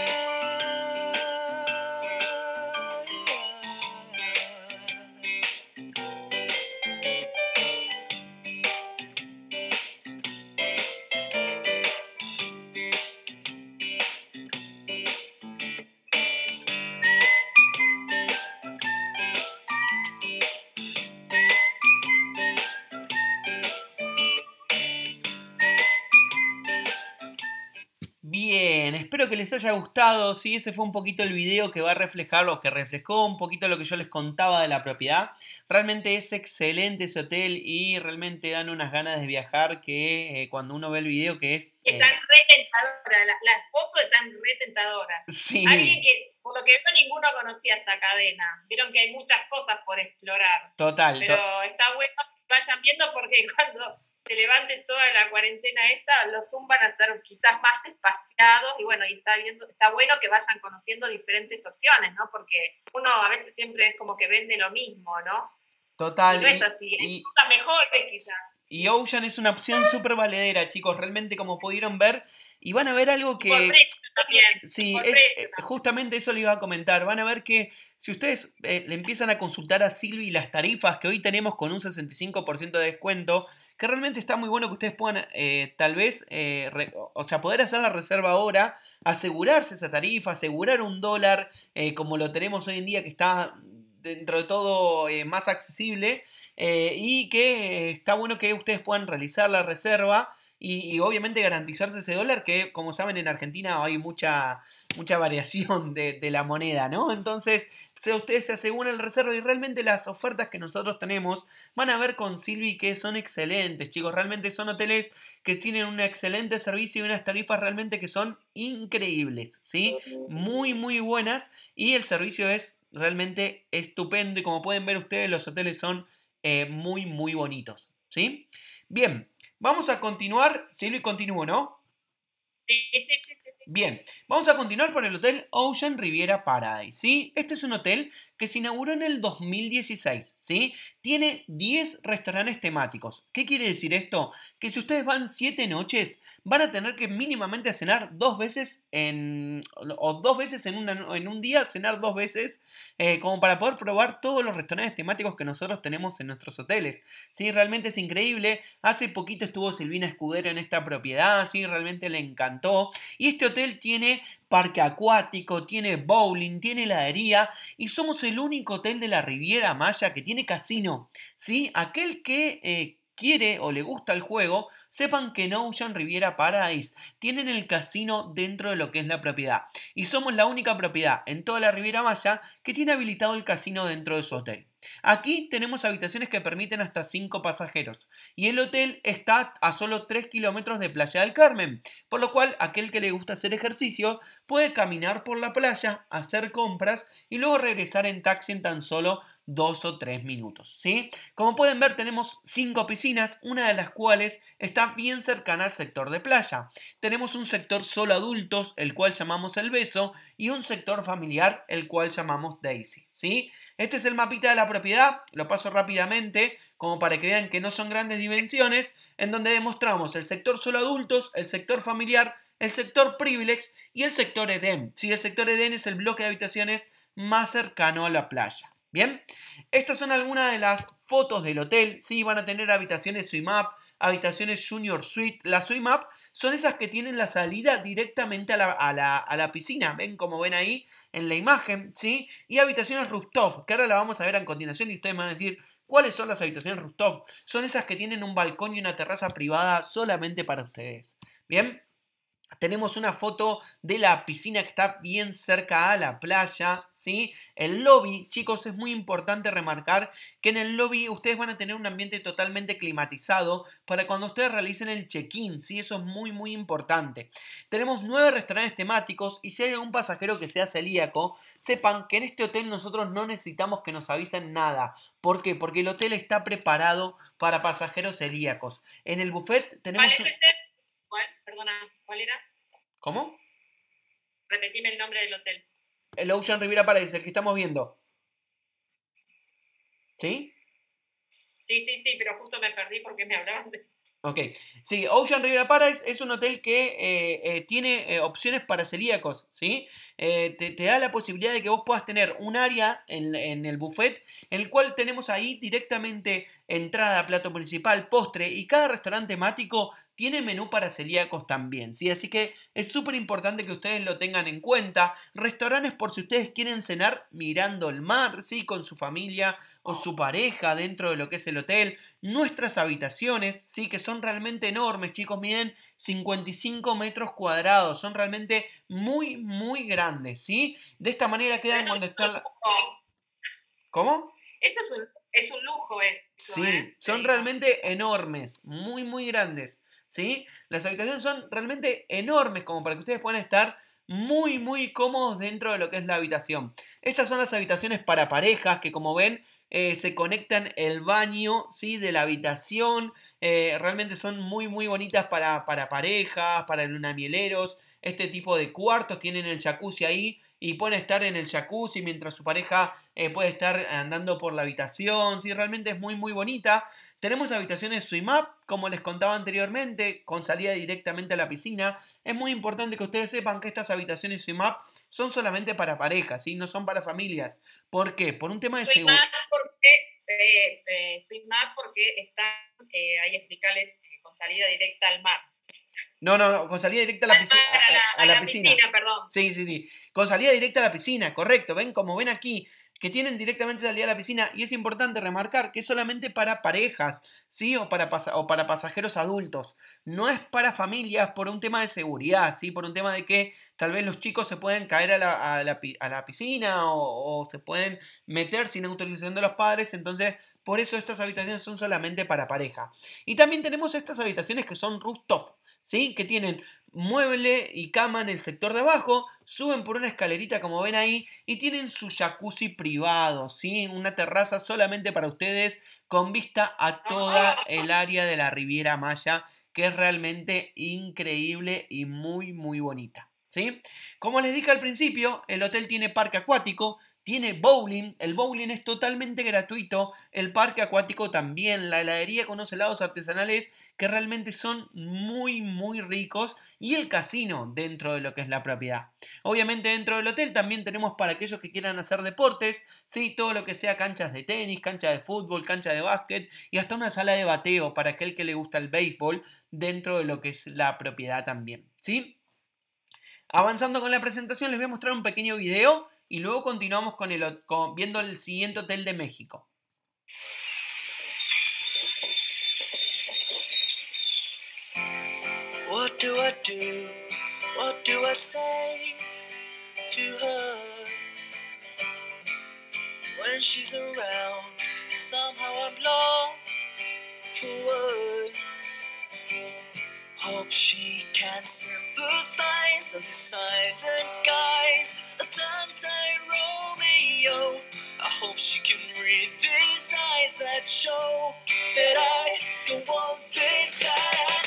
les haya gustado. Sí, ese fue un poquito el video que va a reflejar lo que reflejó un poquito lo que yo les contaba de la propiedad. Realmente es excelente ese hotel y realmente dan unas ganas de viajar que eh, cuando uno ve el video que es... Eh, están re tentadoras, las, fotos están re tentadoras. Sí. Alguien que, por lo que veo, ninguno conocía esta cadena. Vieron que hay muchas cosas por explorar. Total. Pero está bueno que vayan viendo porque cuando se levante toda la cuarentena esta, los Zoom van a estar quizás más espaciados y bueno, y está, viendo, está bueno que vayan conociendo diferentes opciones, ¿no? Porque uno a veces siempre es como que vende lo mismo, ¿no? Total. Y no es así, hay cosas mejores quizás. Y Ocean es una opción súper valedera, chicos, realmente como pudieron ver. Y van a ver algo que... Por precio también. Sí, es, eh, justamente eso le iba a comentar. Van a ver que si ustedes eh, le empiezan a consultar a Silvi las tarifas que hoy tenemos con un 65% de descuento, que realmente está muy bueno que ustedes puedan eh, tal vez, eh, o sea, poder hacer la reserva ahora, asegurarse esa tarifa, asegurar un dólar eh, como lo tenemos hoy en día que está dentro de todo más accesible y que está bueno que ustedes puedan realizar la reserva y, obviamente garantizarse ese dólar que como saben en Argentina hay mucha, mucha variación de, de la moneda, ¿no? Entonces ustedes se aseguran el reserva y realmente las ofertas que nosotros tenemos van a ver con Silvi que son excelentes, chicos. Realmente son hoteles que tienen un excelente servicio y unas tarifas realmente que son increíbles, ¿sí? Muy, muy buenas y el servicio es realmente estupendo y como pueden ver ustedes los hoteles son eh, muy, muy bonitos, ¿sí? Bien, vamos a continuar. Silvi, continúo, ¿no? Sí, sí, sí. Bien, vamos a continuar por el Hotel Ocean Riviera Paradise, ¿sí? Este es un hotel que se inauguró en el 2016, ¿sí? Tiene 10 restaurantes temáticos. ¿Qué quiere decir esto? Que si ustedes van 7 noches, van a tener que mínimamente cenar dos veces en. o dos veces en, en un día, cenar dos veces, eh, como para poder probar todos los restaurantes temáticos que nosotros tenemos en nuestros hoteles. ¿sí? Realmente es increíble. Hace poquito estuvo Silvina Escudero en esta propiedad, ¿sí? Realmente le encantó. Y este hotel tiene parque acuático, tiene bowling, tiene heladería y somos el único hotel de la Riviera Maya que tiene casino. ¿sí? Aquel que eh, quiere o le gusta el juego, sepan que en Ocean Riviera Paradise tienen el casino dentro de lo que es la propiedad. Y somos la única propiedad en toda la Riviera Maya que tiene habilitado el casino dentro de su hotel. Aquí tenemos habitaciones que permiten hasta 5 pasajeros y el hotel está a solo 3 kilómetros de Playa del Carmen, por lo cual aquel que le gusta hacer ejercicio puede caminar por la playa, hacer compras y luego regresar en taxi en tan solo 2 o 3 minutos. ¿sí? Como pueden ver tenemos 5 piscinas, una de las cuales está bien cercana al sector de playa. Tenemos un sector solo adultos, el cual llamamos El Beso, y un sector familiar, el cual llamamos Daisy. ¿sí? Este es el mapita de la propiedad, lo paso rápidamente, como para que vean que no son grandes dimensiones, en donde demostramos el sector solo adultos, el sector familiar, el sector Privilege y el sector Eden. ¿sí? El sector Eden es el bloque de habitaciones más cercano a la playa. Bien, estas son algunas de las fotos del hotel. Sí, van a tener habitaciones SWIMAP, habitaciones Junior Suite. Las SWIMAP son esas que tienen la salida directamente a la, piscina. Ven como ven ahí en la imagen, ¿sí? Y habitaciones rooftop, que ahora la vamos a ver a continuación y ustedes van a decir, ¿Cuáles son las habitaciones rooftop? Son esas que tienen un balcón y una terraza privada solamente para ustedes. Bien, tenemos una foto de la piscina que está bien cerca a la playa, ¿sí? El lobby, chicos, es muy importante remarcar que en el lobby ustedes van a tener un ambiente totalmente climatizado para cuando ustedes realicen el check-in, ¿sí? Eso es muy, muy importante. Tenemos nueve restaurantes temáticos y si hay algún pasajero que sea celíaco, sepan que en este hotel nosotros no necesitamos que nos avisen nada. ¿Por qué? Porque el hotel está preparado para pasajeros celíacos. En el buffet tenemos... Perdona, ¿cuál era? ¿Cómo? Repetime el nombre del hotel. El Ocean Riviera Paradise, el que estamos viendo. ¿Sí? Sí, sí, sí, pero justo me perdí porque me hablaban de... Ok, sí, Ocean Riviera Paradise es un hotel que eh, eh, tiene eh, opciones para celíacos, ¿sí? Te, da la posibilidad de que vos puedas tener un área en, en, el buffet en el cual tenemos ahí directamente entrada, plato principal, postre y cada restaurante temático tiene menú para celíacos también, ¿sí? Así que es súper importante que ustedes lo tengan en cuenta. Restaurantes por si ustedes quieren cenar mirando el mar, ¿sí? Con su familia o su pareja dentro de lo que es el hotel. Nuestras habitaciones, ¿sí? Que son realmente enormes, chicos, miden 55 metros cuadrados. Son realmente muy, muy grandes, ¿sí? De esta manera quedan cuando está... ¿Cómo? Eso es un, es un lujo, es. Sí, ¿eh? son realmente enormes, muy, muy grandes. ¿Sí? Las habitaciones son realmente enormes como para que ustedes puedan estar muy, muy cómodos dentro de lo que es la habitación. Estas son las habitaciones para parejas que como ven eh, se conectan el baño ¿sí? de la habitación. Eh, realmente son muy, muy bonitas para, para parejas, para lunamieleros. Este tipo de cuartos tienen el jacuzzi ahí y pueden estar en el jacuzzi mientras su pareja eh, puede estar andando por la habitación. Sí, realmente es muy, muy bonita. Tenemos habitaciones SwimUp, como les contaba anteriormente, con salida directamente a la piscina. Es muy importante que ustedes sepan que estas habitaciones SwimUp son solamente para parejas, ¿sí? no son para familias. ¿Por qué? Por un tema de seguridad. Porque, eh, eh porque están, eh, ahí explicarles, con salida directa al mar. No, no, no, con salida directa a la, piscina. A, la, piscina. perdón. Sí, sí, sí. Con salida directa a la piscina, correcto. Ven, como ven aquí, que tienen directamente salida a la piscina. Y es importante remarcar que es solamente para parejas, ¿sí? O para, pasajeros adultos. No es para familias por un tema de seguridad, ¿sí? Por un tema de que tal vez los chicos se pueden caer a la, a la, piscina o, o se pueden meter sin autorización de los padres. Entonces, por eso estas habitaciones son solamente para pareja. Y también tenemos estas habitaciones que son rooftop. ¿sí? Que tienen mueble y cama en el sector de abajo, suben por una escalerita como ven ahí y tienen su jacuzzi privado, ¿sí? Una terraza solamente para ustedes con vista a toda el área de la Riviera Maya, que es realmente increíble y muy muy bonita, ¿sí? Como les dije al principio, el hotel tiene parque acuático, tiene bowling, el bowling es totalmente gratuito, el parque acuático también, la heladería con unos helados artesanales que realmente son muy muy ricos y el casino dentro de lo que es la propiedad. Obviamente dentro del hotel también tenemos para aquellos que quieran hacer deportes, ¿sí? todo lo que sea canchas de tenis, cancha de fútbol, cancha de básquet y hasta una sala de bateo para aquel que le gusta el béisbol dentro de lo que es la propiedad también. ¿sí? Avanzando con la presentación les voy a mostrar un pequeño video y luego continuamos con el, viendo el siguiente hotel de México. What do I do? What do I say to her? When she's around, somehow I'm lost for words. I hope she can sympathize with the silent guys, a tongue-tied Romeo. I hope she can read these eyes that show that I don't want thing that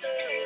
So.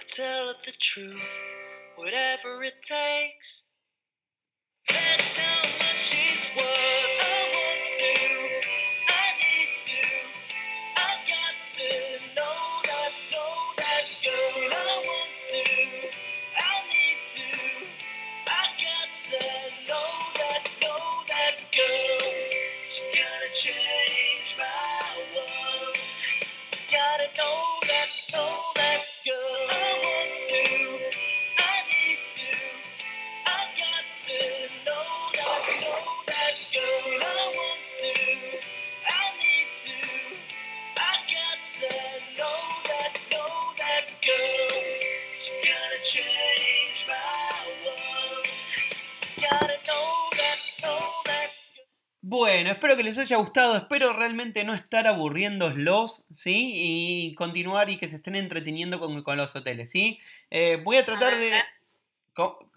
I tell it the truth, whatever it takes. That's how much she's worth. Bueno, espero que les haya gustado, espero realmente no estar aburriéndolos, ¿sí? Y continuar y que se estén entreteniendo con, los hoteles, ¿sí? Eh, voy a tratar de... ¿Cómo,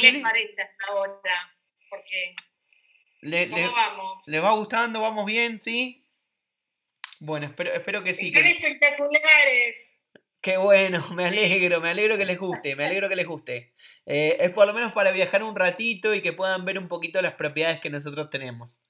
¿Qué les parece hasta ahora? Porque... ¿Cómo vamos? ¿Les va gustando? ¿Vamos bien? ¿Sí? Bueno, espero, espero que sí. Están espectaculares. Qué bueno, me alegro, me alegro que les guste, me alegro que les guste. Eh, es por lo menos para viajar un ratito y que puedan ver un poquito las propiedades que nosotros tenemos.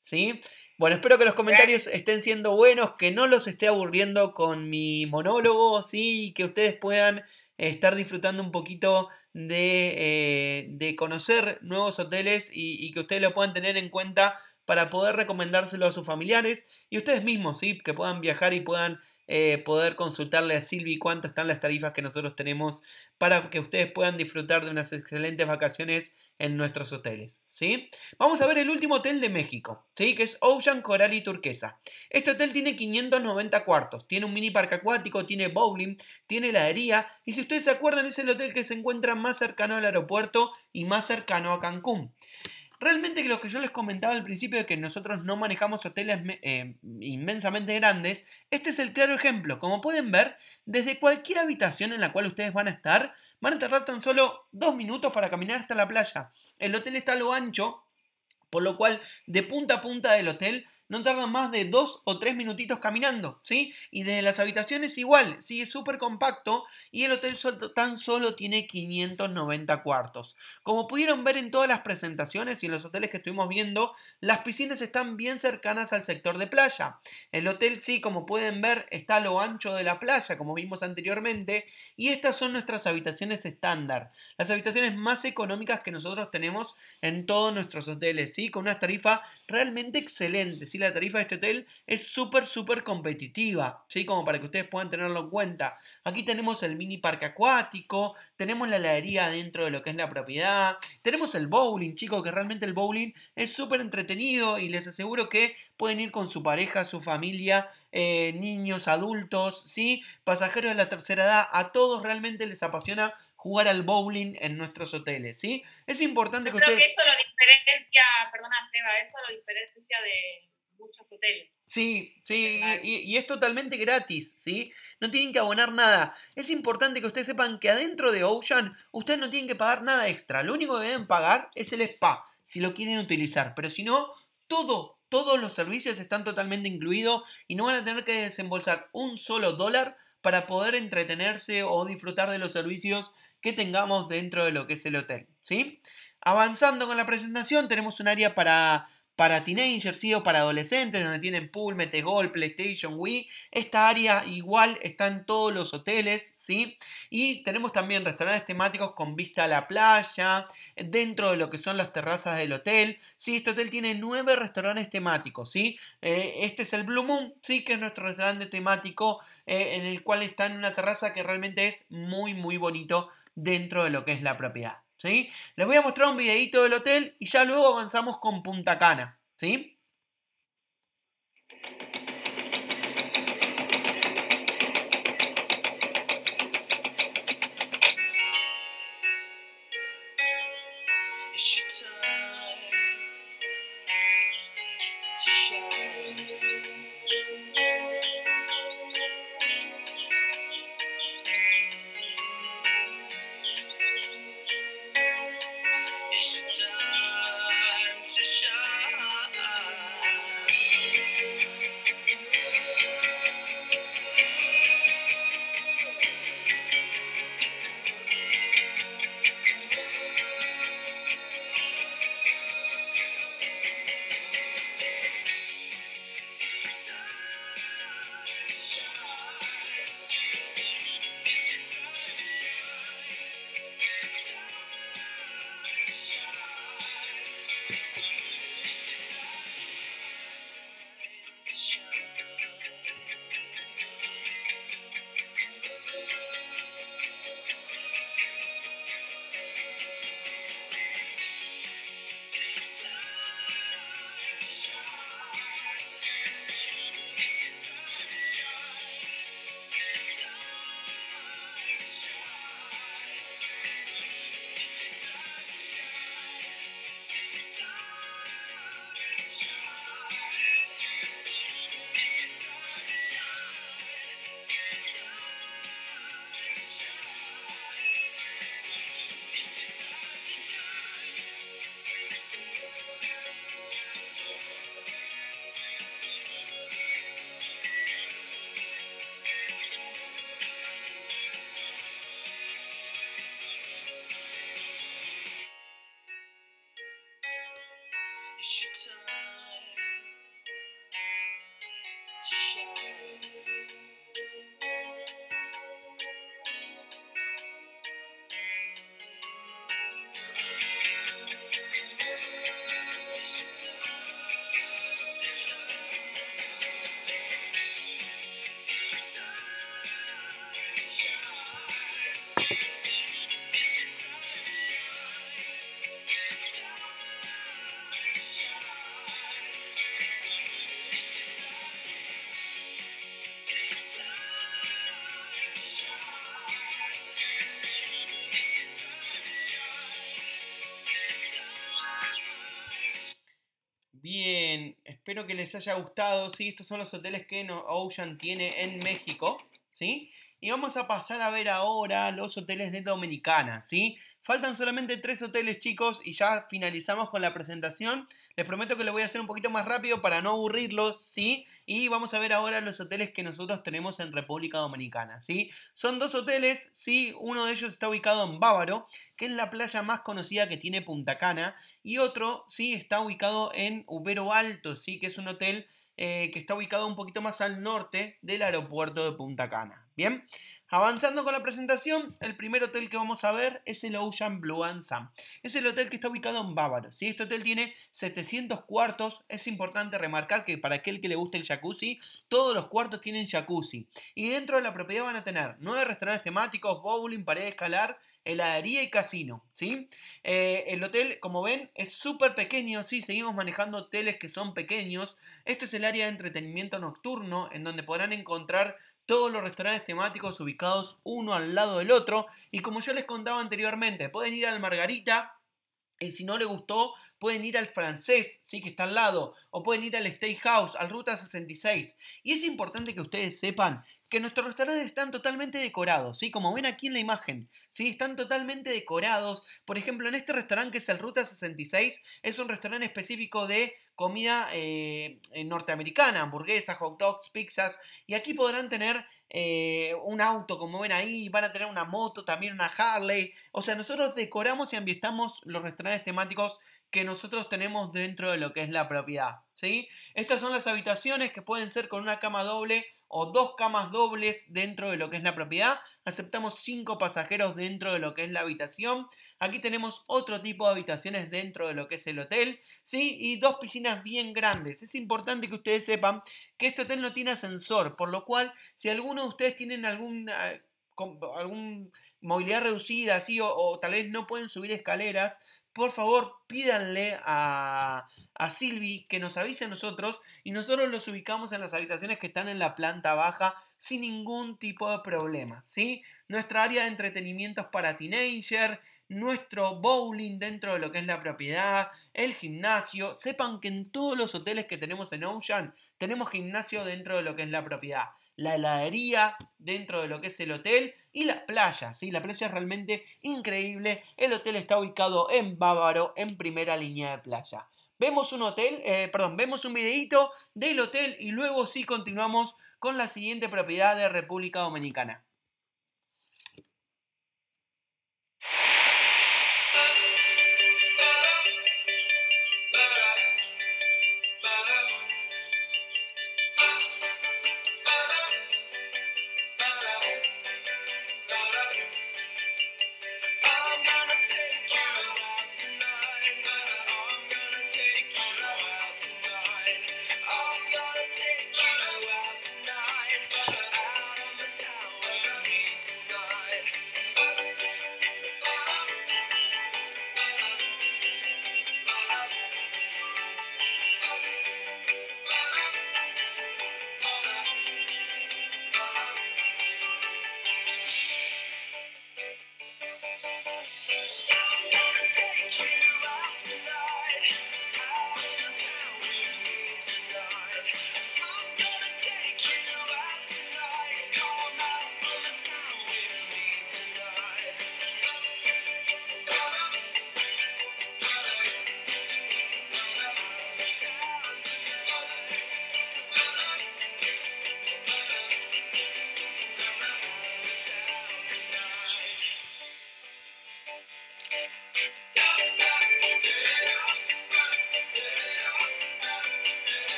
¿Sí? Bueno, espero que los comentarios estén siendo buenos, que no los esté aburriendo con mi monólogo, ¿sí? Y que ustedes puedan estar disfrutando un poquito de, eh, conocer nuevos hoteles y, y, que ustedes lo puedan tener en cuenta para poder recomendárselo a sus familiares y ustedes mismos, ¿sí? Que puedan viajar y puedan eh, poder consultarle a Silvi cuánto están las tarifas que nosotros tenemos para que ustedes puedan disfrutar de unas excelentes vacaciones en nuestros hoteles. ¿sí? Vamos a ver el último hotel de México, ¿sí? que es Ocean Coral y Turquesa. Este hotel tiene 590 cuartos, tiene un mini parque acuático, tiene bowling, tiene heladería y si ustedes se acuerdan es el hotel que se encuentra más cercano al aeropuerto y más cercano a Cancún. Realmente lo que yo les comentaba al principio de que nosotros no manejamos hoteles eh, inmensamente grandes, este es el claro ejemplo. Como pueden ver, desde cualquier habitación en la cual ustedes van a estar, van a tardar tan solo dos minutos para caminar hasta la playa. El hotel está a lo ancho, por lo cual de punta a punta del hotel no tardan más de dos o tres minutitos caminando, ¿sí? Y desde las habitaciones igual, sigue súper compacto y el hotel tan solo tiene 590 cuartos. Como pudieron ver en todas las presentaciones y en los hoteles que estuvimos viendo, las piscinas están bien cercanas al sector de playa. El hotel sí, como pueden ver, está a lo ancho de la playa, como vimos anteriormente, y estas son nuestras habitaciones estándar, las habitaciones más económicas que nosotros tenemos en todos nuestros hoteles, ¿sí? Con una tarifa realmente excelente, la tarifa de este hotel es súper, súper competitiva, ¿sí? Como para que ustedes puedan tenerlo en cuenta. Aquí tenemos el mini parque acuático, tenemos la heladería dentro de lo que es la propiedad, tenemos el bowling, chicos, que realmente el bowling es súper entretenido y les aseguro que pueden ir con su pareja, su familia, eh, niños, adultos, ¿sí? Pasajeros de la tercera edad, a todos realmente les apasiona jugar al bowling en nuestros hoteles, ¿sí? Es importante que creo que eso lo diferencia, perdona Seba, eso lo diferencia de muchos hoteles. Sí, sí, y, es totalmente gratis, ¿sí? No tienen que abonar nada. Es importante que ustedes sepan que adentro de Ocean ustedes no tienen que pagar nada extra. Lo único que deben pagar es el spa, si lo quieren utilizar. Pero si no, todo, todos los servicios están totalmente incluidos y no van a tener que desembolsar un solo dólar para poder entretenerse o disfrutar de los servicios que tengamos dentro de lo que es el hotel, ¿sí? Avanzando con la presentación, tenemos un área para para teenagers, ¿sí? O para adolescentes, donde tienen pool, metegol, PlayStation, Wii. Esta área igual está en todos los hoteles, ¿sí? Y tenemos también restaurantes temáticos con vista a la playa, dentro de lo que son las terrazas del hotel, ¿sí? Este hotel tiene nueve restaurantes temáticos, ¿sí? Eh, este es el Blue Moon, ¿sí? Que es nuestro restaurante temático eh, en el cual está en una terraza que realmente es muy, muy bonito dentro de lo que es la propiedad. Les voy a mostrar un videito del hotel y ya luego avanzamos con Punta Cana, ¿sí? Espero que les haya gustado. Sí, estos son los hoteles que Ocean tiene en México. ¿Sí? Y vamos a pasar a ver ahora los hoteles de Dominicana. ¿Sí? Faltan solamente tres hoteles, chicos, y ya finalizamos con la presentación. Les prometo que lo voy a hacer un poquito más rápido para no aburrirlos, ¿sí? Y vamos a ver ahora los hoteles que nosotros tenemos en República Dominicana, ¿sí? Son dos hoteles, ¿sí? Uno de ellos está ubicado en Bávaro, que es la playa más conocida que tiene Punta Cana, y otro, ¿sí? Está ubicado en Ubero Alto, ¿sí? Que es un hotel eh, que está ubicado un poquito más al norte del aeropuerto de Punta Cana, ¿bien? Avanzando con la presentación, el primer hotel que vamos a ver es el Ocean Blue and Sam. Es el hotel que está ubicado en Bávaro. Si Este hotel tiene 700 cuartos. Es importante remarcar que para aquel que le guste el jacuzzi, todos los cuartos tienen jacuzzi. Y dentro de la propiedad van a tener 9 restaurantes temáticos, bowling, pared de escalar, heladería y casino. ¿sí? Eh, el hotel, como ven, es súper pequeño. ¿sí? Seguimos manejando hoteles que son pequeños. Este es el área de entretenimiento nocturno en donde podrán encontrar todos los restaurantes temáticos ubicados uno al lado del otro. Y como yo les contaba anteriormente, pueden ir al Margarita y si no les gustó, pueden ir al francés, sí que está al lado, o pueden ir al Steakhouse, al Ruta 66. Y es importante que ustedes sepan que nuestros restaurantes están totalmente decorados, ¿sí? Como ven aquí en la imagen, ¿sí? Están totalmente decorados. Por ejemplo, en este restaurante que es el Ruta 66, es un restaurante específico de comida eh, norteamericana, hamburguesas, hot dogs, pizzas. Y aquí podrán tener eh, un auto, como ven ahí, van a tener una moto, también una Harley. O sea, nosotros decoramos y ambientamos los restaurantes temáticos que nosotros tenemos dentro de lo que es la propiedad. ¿sí? Estas son las habitaciones que pueden ser con una cama doble o dos camas dobles dentro de lo que es la propiedad. Aceptamos cinco pasajeros dentro de lo que es la habitación. Aquí tenemos otro tipo de habitaciones dentro de lo que es el hotel, ¿sí? Y dos piscinas bien grandes. Es importante que ustedes sepan que este hotel no tiene ascensor, por lo cual si alguno de ustedes tienen algún, eh, algún movilidad reducida, así, o, tal vez no pueden subir escaleras, por favor pídanle a, Silvi que nos avise a nosotros y nosotros los ubicamos en las habitaciones que están en la planta baja sin ningún tipo de problema, ¿sí? Nuestra área de entretenimiento es para teenager, nuestro bowling dentro de lo que es la propiedad, el gimnasio. Sepan que en todos los hoteles que tenemos en Ocean tenemos gimnasio dentro de lo que es la propiedad la heladería dentro de lo que es el hotel y la playa, ¿sí? La playa es realmente increíble. El hotel está ubicado en Bávaro, en primera línea de playa. Vemos un hotel, eh, perdón, vemos un videito del hotel y luego sí continuamos con la siguiente propiedad de República Dominicana.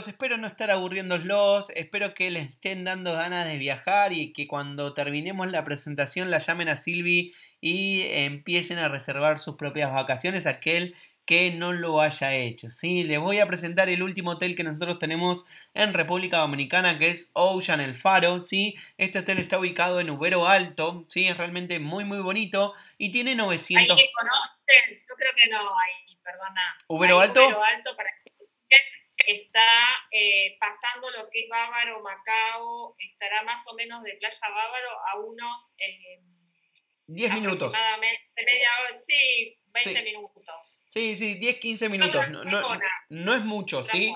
Chicos, espero no estar aburriéndolos, espero que les estén dando ganas de viajar y que cuando terminemos la presentación la llamen a Silvi y empiecen a reservar sus propias vacaciones, aquel que no lo haya hecho. ¿sí? Les voy a presentar el último hotel que nosotros tenemos en República Dominicana, que es Ocean El Faro. ¿sí? Este hotel está ubicado en Ubero Alto, ¿sí? es realmente muy, muy bonito y tiene 900... ¿Hay que conocen? Yo creo que no hay, perdona. ¿Ubero Alto? Ubero Alto para está eh, pasando lo que es Bávaro, Macao, estará más o menos de Playa Bávaro a unos... 10 eh, minutos. Aproximadamente media hora, sí, 20 minutos. Sí, sí, 10, 15 minutos. No, es mucho, ¿sí?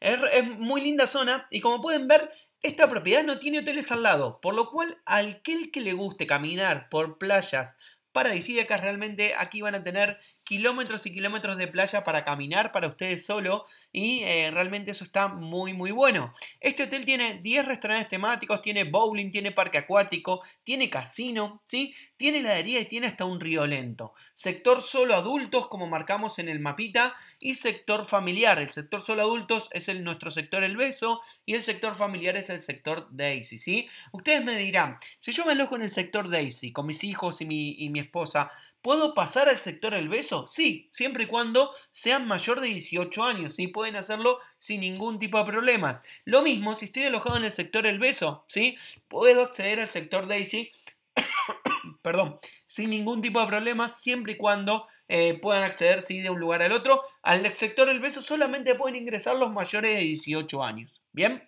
Es, es, muy linda zona y como pueden ver, esta propiedad no tiene hoteles al lado, por lo cual aquel que le guste caminar por playas paradisíacas realmente aquí van a tener kilómetros y kilómetros de playa para caminar para ustedes solo y eh, realmente eso está muy muy bueno. Este hotel tiene 10 restaurantes temáticos, tiene bowling, tiene parque acuático, tiene casino, ¿sí? tiene heladería y tiene hasta un río lento. Sector solo adultos como marcamos en el mapita y sector familiar. El sector solo adultos es el, nuestro sector El Beso y el sector familiar es el sector Daisy, ¿sí? Ustedes me dirán, si yo me alojo en el sector Daisy con mis hijos y mi, y mi esposa, ¿Puedo pasar al sector El Beso? Sí, siempre y cuando sean mayor de 18 años, ¿sí? Pueden hacerlo sin ningún tipo de problemas. Lo mismo si estoy alojado en el sector El Beso, ¿sí? Puedo acceder al sector Daisy, perdón, sin ningún tipo de problemas, siempre y cuando eh, puedan acceder, ¿sí? De un lugar al otro. Al sector El Beso solamente pueden ingresar los mayores de 18 años, ¿bien?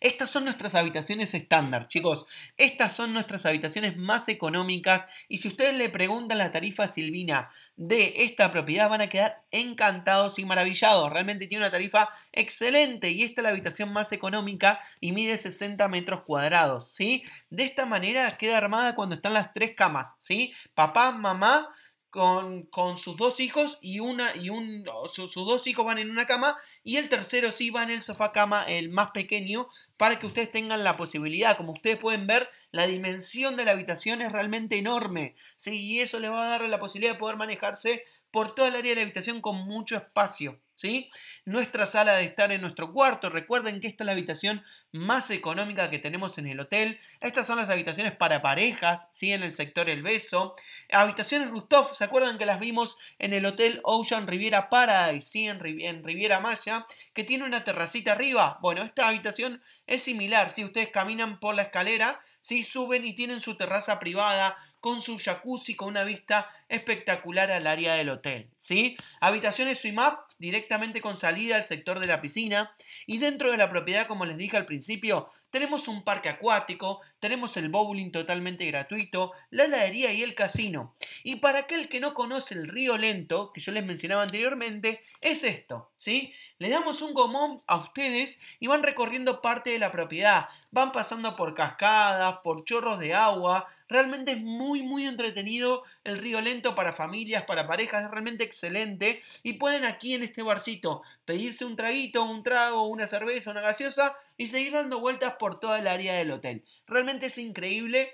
Estas son nuestras habitaciones estándar, chicos. Estas son nuestras habitaciones más económicas y si ustedes le preguntan la tarifa Silvina de esta propiedad van a quedar encantados y maravillados. Realmente tiene una tarifa excelente y esta es la habitación más económica y mide 60 metros cuadrados. De esta manera queda armada cuando están las tres camas, ¿sí? Papá, mamá con, sus dos hijos y una y un sus dos hijos van en una cama y el tercero sí va en el sofá cama el más pequeño para que ustedes tengan la posibilidad. Como ustedes pueden ver la dimensión de la habitación es realmente enorme sí y eso les va a dar la posibilidad de poder manejarse por toda el área de la habitación con mucho espacio ¿sí? Nuestra sala de estar en nuestro cuarto. Recuerden que esta es la habitación más económica que tenemos en el hotel. Estas son las habitaciones para parejas, ¿sí? En el sector El Beso. Habitaciones rooftop, ¿se acuerdan que las vimos en el hotel Ocean Riviera Paradise, ¿sí? En, Riviera Maya, que tiene una terracita arriba. Bueno, esta habitación es similar, si Ustedes caminan por la escalera, ¿sí? Suben y tienen su terraza privada con su jacuzzi con una vista espectacular al área del hotel, ¿sí? Habitaciones Suimap directamente con salida al sector de la piscina y dentro de la propiedad, como les dije al principio, tenemos un parque acuático, tenemos el bowling totalmente gratuito, la heladería y el casino. Y para aquel que no conoce el río Lento, que yo les mencionaba anteriormente, es esto, ¿sí? Le damos un gomón a ustedes y van recorriendo parte de la propiedad, van pasando por cascadas, por chorros de agua, realmente es muy muy entretenido el río Lento para familias, para parejas, es realmente excelente y pueden aquí en este barcito pedirse un traguito, un trago, una cerveza, una gaseosa y seguir dando vueltas por toda el área del hotel. Realmente es increíble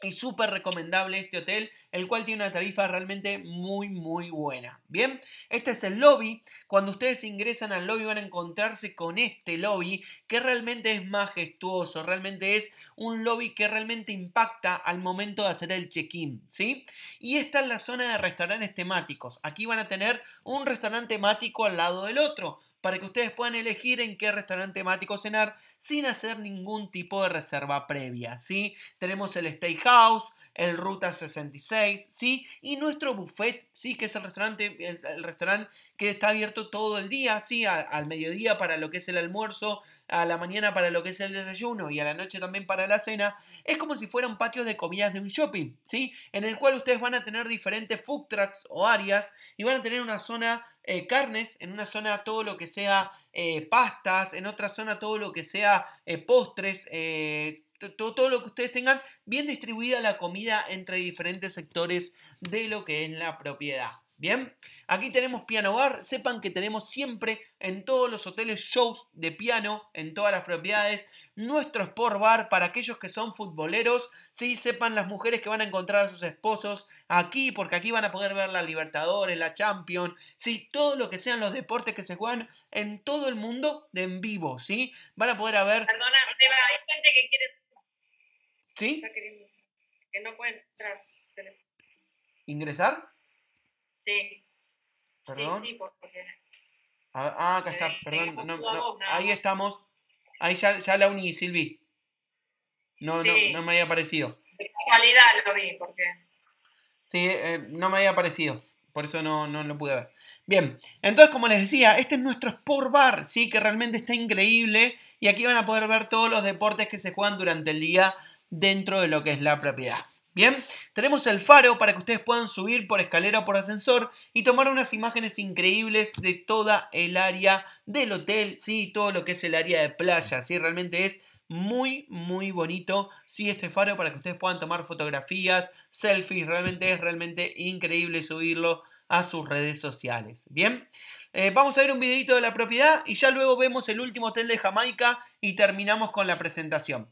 y súper recomendable este hotel, el cual tiene una tarifa realmente muy muy buena. Bien, este es el lobby. Cuando ustedes ingresan al lobby van a encontrarse con este lobby que realmente es majestuoso, realmente es un lobby que realmente impacta al momento de hacer el check-in, ¿sí? Y esta es la zona de restaurantes temáticos. Aquí van a tener un restaurante temático al lado del otro para que ustedes puedan elegir en qué restaurante temático cenar sin hacer ningún tipo de reserva previa, ¿sí? Tenemos el Steakhouse, el Ruta 66, ¿sí? Y nuestro buffet, ¿sí? Que es el restaurante, el, restaurante que está abierto todo el día, ¿sí? al mediodía para lo que es el almuerzo, a la mañana para lo que es el desayuno y a la noche también para la cena. Es como si fuera un patio de comidas de un shopping, ¿sí? En el cual ustedes van a tener diferentes food trucks o áreas y van a tener una zona eh, carnes, en una zona todo lo que sea eh, pastas, en otra zona todo lo que sea eh, postres, todo, lo que ustedes tengan bien distribuida la comida entre diferentes sectores de lo que es la propiedad. Bien, aquí tenemos piano bar. Sepan que tenemos siempre en todos los hoteles shows de piano, en todas las propiedades. Nuestro sport bar para aquellos que son futboleros. Sí, sepan las mujeres que van a encontrar a sus esposos aquí, porque aquí van a poder ver la Libertadores, la Champions. Sí, todo lo que sean los deportes que se juegan en todo el mundo de en vivo. Sí, van a poder ver. Perdona, hay gente que quiere ¿Sí? Que no puede entrar. ¿Ingresar? Sí. Sí, sí, porque... Ah, acá está, perdón. ahí estamos. Ahí ya, ya la uní, Silvi. No, no, no me había aparecido. De casualidad lo vi, porque. Sí, eh, no me había aparecido. Por eso no, no lo pude ver. Bien, entonces como les decía, este es nuestro Sport Bar, ¿sí? Que realmente está increíble. Y aquí van a poder ver todos los deportes que se juegan durante el día dentro de lo que es la propiedad. Bien, tenemos el faro para que ustedes puedan subir por escalera o por ascensor y tomar unas imágenes increíbles de toda el área del hotel, sí, todo lo que es el área de playa, sí, realmente es muy, muy bonito, sí, este faro para que ustedes puedan tomar fotografías, selfies, realmente es realmente increíble subirlo a sus redes sociales. Bien, eh, vamos a ver un videito de la propiedad y ya luego vemos el último hotel de Jamaica y terminamos con la presentación.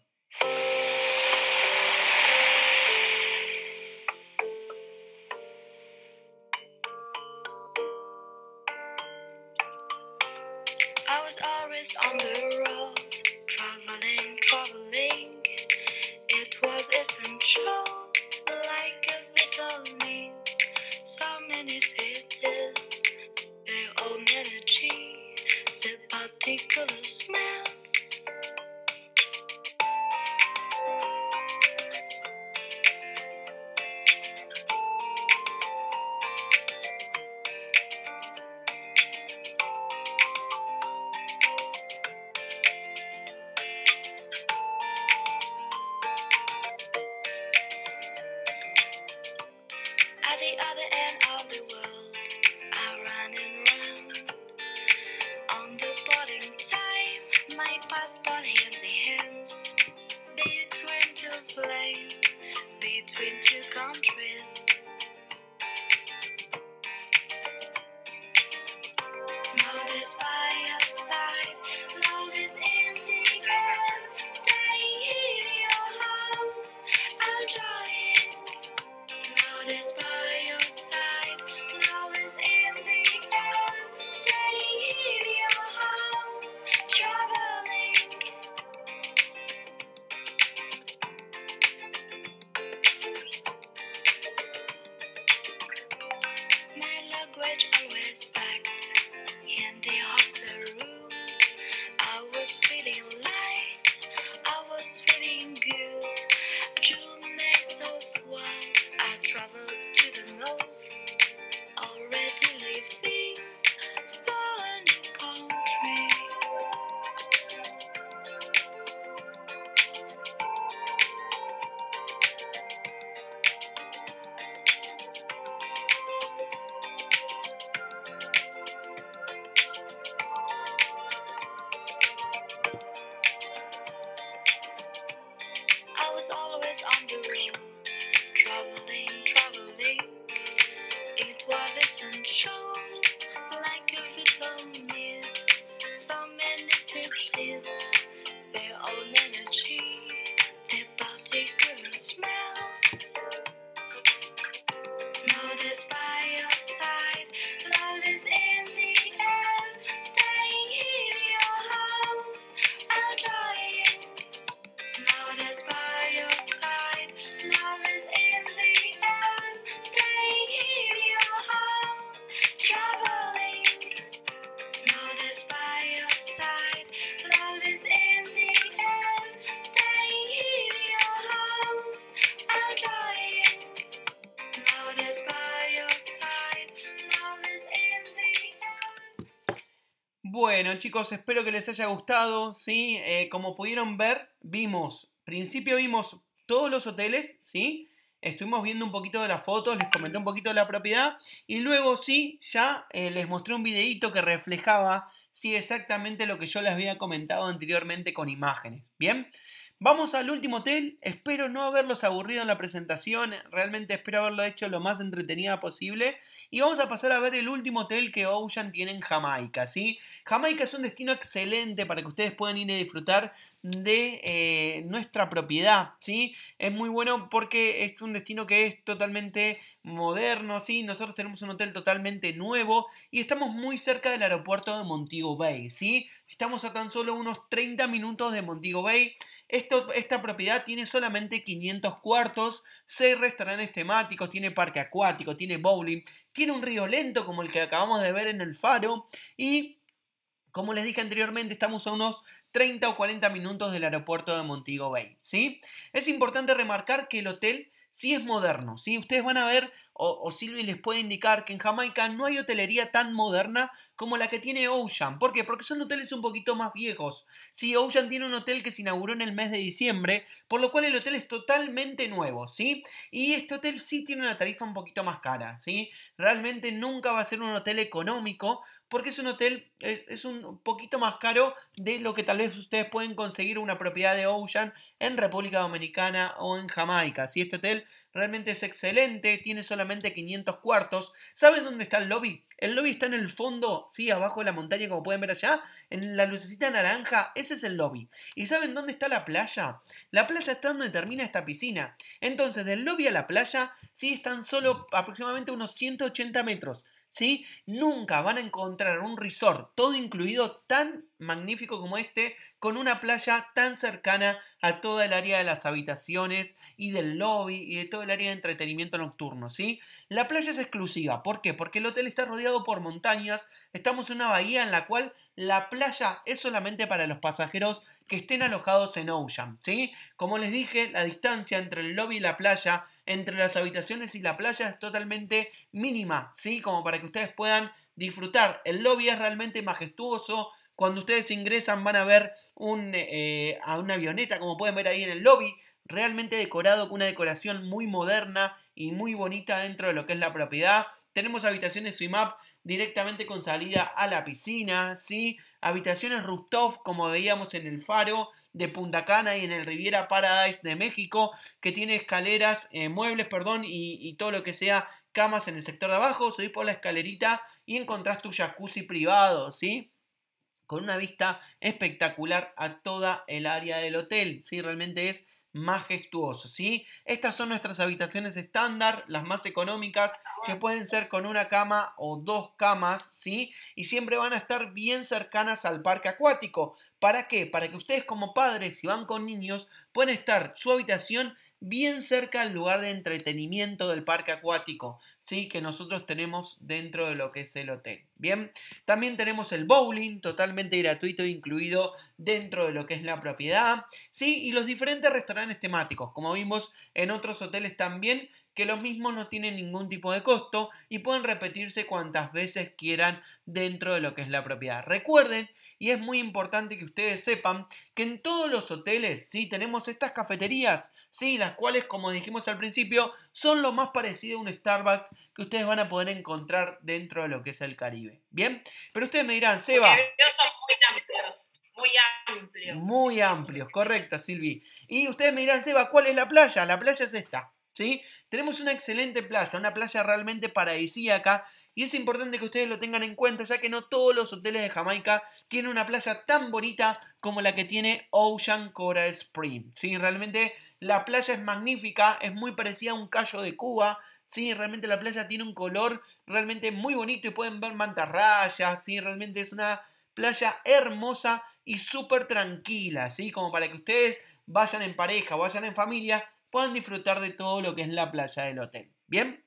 Chicos, espero que les haya gustado, ¿sí? Eh, como pudieron ver, vimos, principio vimos todos los hoteles, ¿sí? Estuvimos viendo un poquito de las fotos, les comenté un poquito de la propiedad y luego sí, ya eh, les mostré un videito que reflejaba, sí, exactamente lo que yo les había comentado anteriormente con imágenes, ¿bien? Vamos al último hotel. Espero no haberlos aburrido en la presentación. Realmente espero haberlo hecho lo más entretenida posible. Y vamos a pasar a ver el último hotel que Ocean tiene en Jamaica. ¿sí? Jamaica es un destino excelente para que ustedes puedan ir a disfrutar de eh, nuestra propiedad, ¿sí? Es muy bueno porque es un destino que es totalmente moderno, ¿sí? Nosotros tenemos un hotel totalmente nuevo y estamos muy cerca del aeropuerto de Montego Bay, ¿sí? Estamos a tan solo unos 30 minutos de Montego Bay. esta propiedad tiene solamente 500 cuartos, 6 restaurantes temáticos, tiene parque acuático, tiene bowling, tiene un río lento como el que acabamos de ver en el faro y como les dije anteriormente, estamos a unos 30 o 40 minutos del aeropuerto de Montego Bay, ¿sí? Es importante remarcar que el hotel sí es moderno, ¿sí? Ustedes van a ver, o, o Silvi les puede indicar que en Jamaica no hay hotelería tan moderna como la que tiene Ocean. ¿Por qué? Porque son hoteles un poquito más viejos. Sí, Ocean tiene un hotel que se inauguró en el mes de diciembre, por lo cual el hotel es totalmente nuevo, ¿sí? Y este hotel sí tiene una tarifa un poquito más cara, ¿sí? Realmente nunca va a ser un hotel económico, porque es un hotel, es, un poquito más caro de lo que tal vez ustedes pueden conseguir una propiedad de Ocean en República Dominicana o en Jamaica. ¿sí? Este hotel realmente es excelente, tiene solamente 500 cuartos. ¿Saben dónde está el lobby? El lobby está en el fondo, sí, abajo de la montaña, como pueden ver allá, en la lucecita naranja, ese es el lobby. ¿Y saben dónde está la playa? La playa está donde termina esta piscina. Entonces, del lobby a la playa, sí, están solo aproximadamente unos 180 metros. ¿Sí? Nunca van a encontrar un resort todo incluido tan magnífico como este, con una playa tan cercana a toda el área de las habitaciones y del lobby y de todo el área de entretenimiento nocturno, ¿sí? La playa es exclusiva, ¿por qué? Porque el hotel está rodeado por montañas, estamos en una bahía en la cual la playa es solamente para los pasajeros que estén alojados en Ocean, ¿sí? Como les dije, la distancia entre el lobby y la playa, entre las habitaciones y la playa es totalmente mínima, ¿sí? Como para que ustedes puedan disfrutar. El lobby es realmente majestuoso, cuando ustedes ingresan van a ver un, eh, a una avioneta, como pueden ver ahí en el lobby, realmente decorado con una decoración muy moderna y muy bonita dentro de lo que es la propiedad. Tenemos habitaciones SwimUp directamente con salida a la piscina, ¿sí? Habitaciones rooftop, como veíamos en el Faro de Punta Cana y en el Riviera Paradise de México, que tiene escaleras, eh, muebles, perdón, y, y, todo lo que sea camas en el sector de abajo. Subís por la escalerita y encontrás tu jacuzzi privado, ¿sí? con una vista espectacular a toda el área del hotel. ¿sí? Realmente es majestuoso. ¿sí? Estas son nuestras habitaciones estándar, las más económicas, que pueden ser con una cama o dos camas, ¿sí? y siempre van a estar bien cercanas al parque acuático. ¿Para qué? Para que ustedes como padres, si van con niños, puedan estar su habitación bien cerca al lugar de entretenimiento del parque acuático, ¿sí? que nosotros tenemos dentro de lo que es el hotel. Bien, también tenemos el bowling totalmente gratuito incluido dentro de lo que es la propiedad, ¿sí? y los diferentes restaurantes temáticos, como vimos en otros hoteles también, que los mismos no tienen ningún tipo de costo y pueden repetirse cuantas veces quieran dentro de lo que es la propiedad. Recuerden, y es muy importante que ustedes sepan, que en todos los hoteles, sí, tenemos estas cafeterías, sí, las cuales, como dijimos al principio, son lo más parecido a un Starbucks que ustedes van a poder encontrar dentro de lo que es el Caribe. Bien, pero ustedes me dirán, Seba. Son muy amplios. Muy amplios. Muy amplios, correcto, Silvi. Y ustedes me dirán, Seba, ¿cuál es la playa? La playa es esta. ¿Sí? Tenemos una excelente playa, una playa realmente paradisíaca y es importante que ustedes lo tengan en cuenta, ya que no todos los hoteles de Jamaica tienen una playa tan bonita como la que tiene Ocean Coral Spring. ¿sí? Realmente la playa es magnífica, es muy parecida a un callo de Cuba. ¿sí? Realmente la playa tiene un color realmente muy bonito y pueden ver mantarrayas. ¿sí? Realmente es una playa hermosa y súper tranquila. ¿sí? Como para que ustedes vayan en pareja, vayan en familia puedan disfrutar de todo lo que es la playa del hotel. Bien,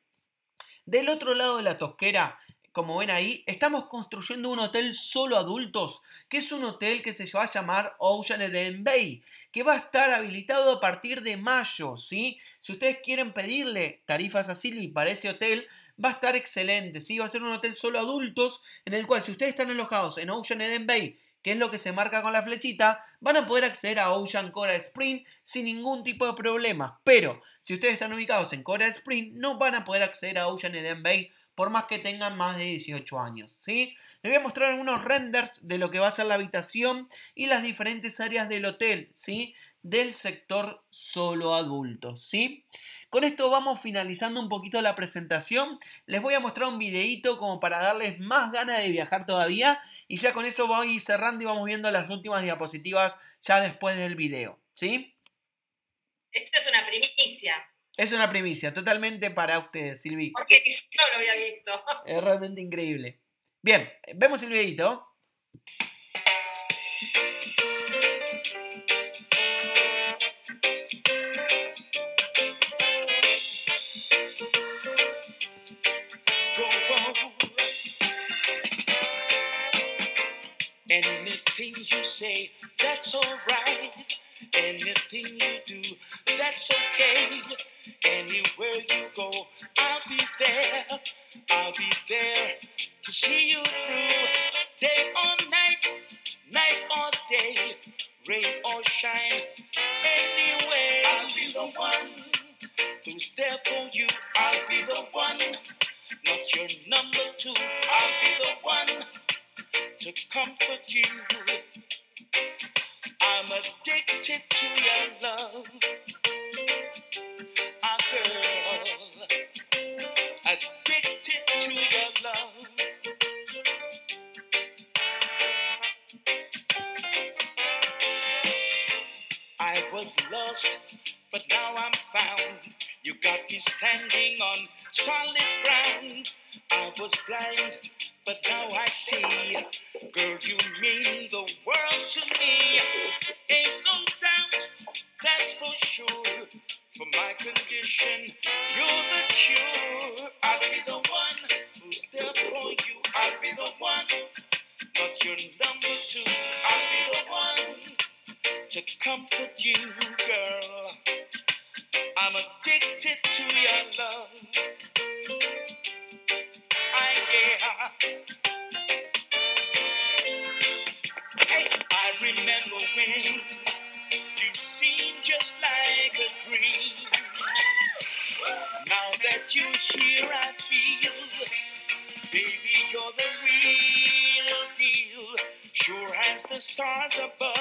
del otro lado de la tosquera, como ven ahí, estamos construyendo un hotel solo adultos, que es un hotel que se va a llamar Ocean Eden Bay, que va a estar habilitado a partir de mayo, ¿sí? Si ustedes quieren pedirle tarifas a Silvi para ese hotel, va a estar excelente, ¿sí? Va a ser un hotel solo adultos, en el cual si ustedes están alojados en Ocean Eden Bay que es lo que se marca con la flechita, van a poder acceder a Ocean Coral Spring sin ningún tipo de problema. Pero si ustedes están ubicados en Coral Spring, no van a poder acceder a Ocean Eden Bay por más que tengan más de 18 años. ¿sí? Les voy a mostrar algunos renders de lo que va a ser la habitación y las diferentes áreas del hotel, ¿sí? del sector solo adultos. ¿sí? Con esto vamos finalizando un poquito la presentación. Les voy a mostrar un videito como para darles más ganas de viajar todavía y ya con eso voy cerrando y vamos viendo las últimas diapositivas ya después del video. ¿Sí? Esto es una primicia. Es una primicia, totalmente para ustedes, Silvi. Porque yo lo había visto. Es realmente increíble. Bien, vemos el videito. Anything you say, that's alright. Anything you do, that's okay. Anywhere you go, I'll be there. I'll be there to see you through. Day or night, night or day, rain or shine. Anyway, I'll be the one who's there for you. I'll be the one, not your number two. I'll be the one to comfort you. I'm addicted to your love. i girl, addicted to your love. I was lost, but now I'm found. You got me standing on solid ground. I was blind but now I see. Girl, you mean the world to me. Ain't no doubt, that's for sure. For my condition, you're the cure. I'll be the one who's there for you. I'll be the one, not your number two. I'll be the one to comfort you, girl. I'm addicted to your love. I, yeah. Remember when you seemed just like a dream. Now that you're here, I feel, baby, you're the real deal. Sure as the stars above.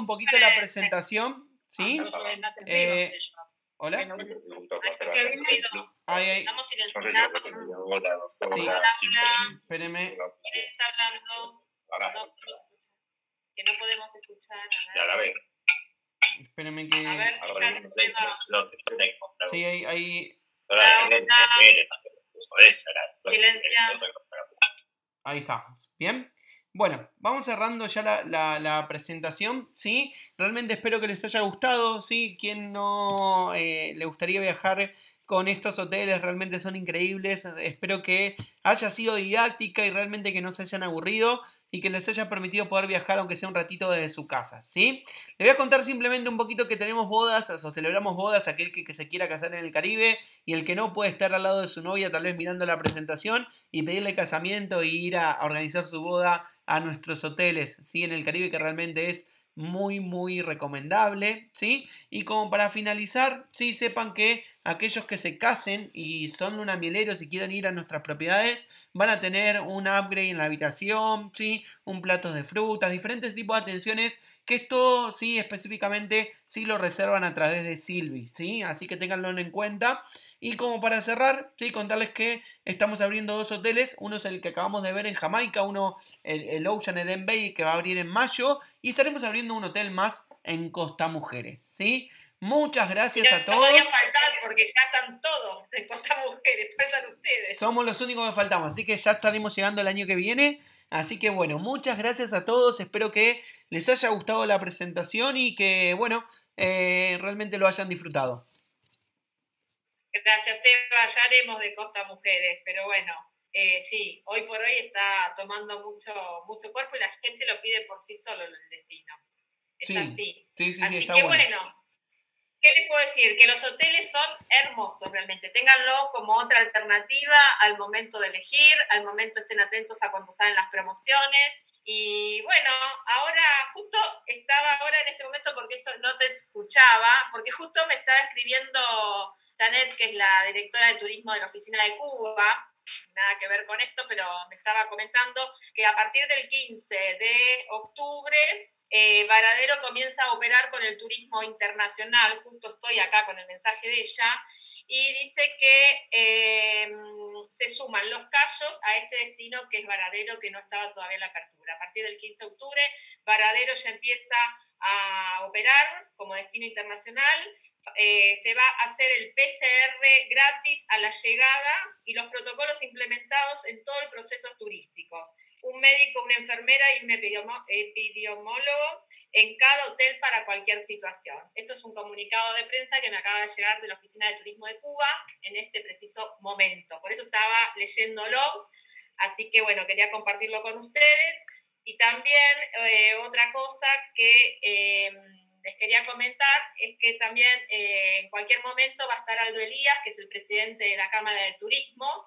Un poquito la presentación, ¿sí? Eh, Hola. Ay, ay, Estamos silenciados. Cerrando ya la, presentación, ¿sí? Realmente espero que les haya gustado, ¿sí? Quien no eh, le gustaría viajar con estos hoteles, realmente son increíbles. Espero que haya sido didáctica y realmente que no se hayan aburrido y que les haya permitido poder viajar aunque sea un ratito desde su casa, ¿sí? Les voy a contar simplemente un poquito que tenemos bodas, o celebramos bodas, aquel que, que se quiera casar en el Caribe y el que no puede estar al lado de su novia tal vez mirando la presentación y pedirle casamiento e ir a, a organizar su boda a nuestros hoteles, ¿sí? En el Caribe que realmente es muy, muy recomendable, ¿sí? Y como para finalizar, sí, sepan que aquellos que se casen y son lunamieleros y quieran ir a nuestras propiedades, van a tener un upgrade en la habitación, ¿sí? Un plato de frutas, diferentes tipos de atenciones que esto, sí, específicamente, sí lo reservan a través de Silvi, ¿sí? Así que tenganlo en cuenta. Y como para cerrar, sí, contarles que estamos abriendo dos hoteles. Uno es el que acabamos de ver en Jamaica, uno el, el Ocean Eden Bay que va a abrir en mayo. Y estaremos abriendo un hotel más en Costa Mujeres, ¿sí? Muchas gracias No a todos. podía faltar porque ya están todos en Costa Mujeres, faltan ustedes. Somos los únicos que faltamos, así que ya estaremos llegando el año que viene. Así que bueno, muchas gracias a todos. Espero que les haya gustado la presentación y que, bueno, eh, realmente lo hayan disfrutado. Gracias, Eva. Ya haremos de Costa Mujeres, pero bueno, eh, sí, hoy por hoy está tomando mucho, mucho cuerpo y la gente lo pide por sí solo el destino. Es Sí, así. Sí, sí, sí, Así está que bueno. bueno, ¿qué les puedo decir? Que los hoteles son hermosos realmente. Ténganlo como otra alternativa al momento de elegir, al momento estén atentos a cuando salen las promociones. Y bueno, ahora justo estaba ahora en este momento porque eso no te escuchaba, porque justo me estaba escribiendo Janet, que es la directora de turismo de la oficina de Cuba, nada que ver con esto, pero me estaba comentando que a partir del 15 de octubre eh, Varadero comienza a operar con el turismo internacional, justo estoy acá con el mensaje de ella, y dice que eh, se suman los callos a este destino que es Varadero, que no estaba todavía en la apertura. A partir del 15 de octubre, Varadero ya empieza a operar como destino internacional. Eh, se va a hacer el PCR gratis a la llegada y los protocolos implementados en todo el proceso turístico. Un médico, una enfermera y un epidemiólogo en cada hotel para cualquier situación. Esto es un comunicado de prensa que me acaba de llegar de la Oficina de Turismo de Cuba en este preciso momento. Por eso estaba leyéndolo, así que bueno, quería compartirlo con ustedes. Y también eh, otra cosa que eh, les quería comentar es que también eh, en cualquier momento va a estar Aldo Elías, que es el presidente de la Cámara de Turismo,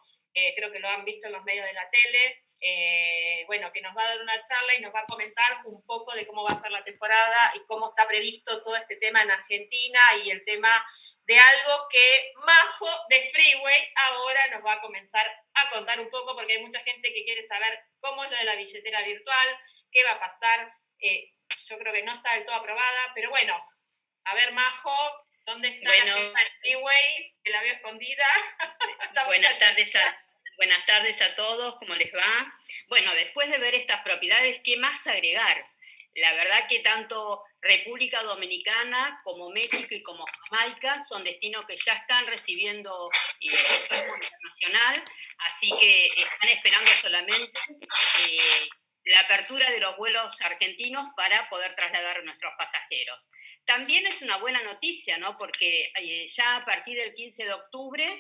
creo que lo han visto en los medios de la tele, eh, bueno, que nos va a dar una charla y nos va a comentar un poco de cómo va a ser la temporada y cómo está previsto todo este tema en Argentina y el tema de algo que Majo de Freeway ahora nos va a comenzar a contar un poco porque hay mucha gente que quiere saber cómo es lo de la billetera virtual, qué va a pasar. Eh, yo creo que no está del todo aprobada, pero bueno, a ver Majo, ¿dónde está bueno, Freeway? Que la veo escondida. Buenas tardes a Buenas tardes a todos, ¿cómo les va? Bueno, después de ver estas propiedades, ¿qué más agregar? La verdad que tanto República Dominicana como México y como Jamaica son destinos que ya están recibiendo eh, internacional, así que están esperando solamente eh, la apertura de los vuelos argentinos para poder trasladar a nuestros pasajeros. También es una buena noticia, ¿no? Porque eh, ya a partir del 15 de octubre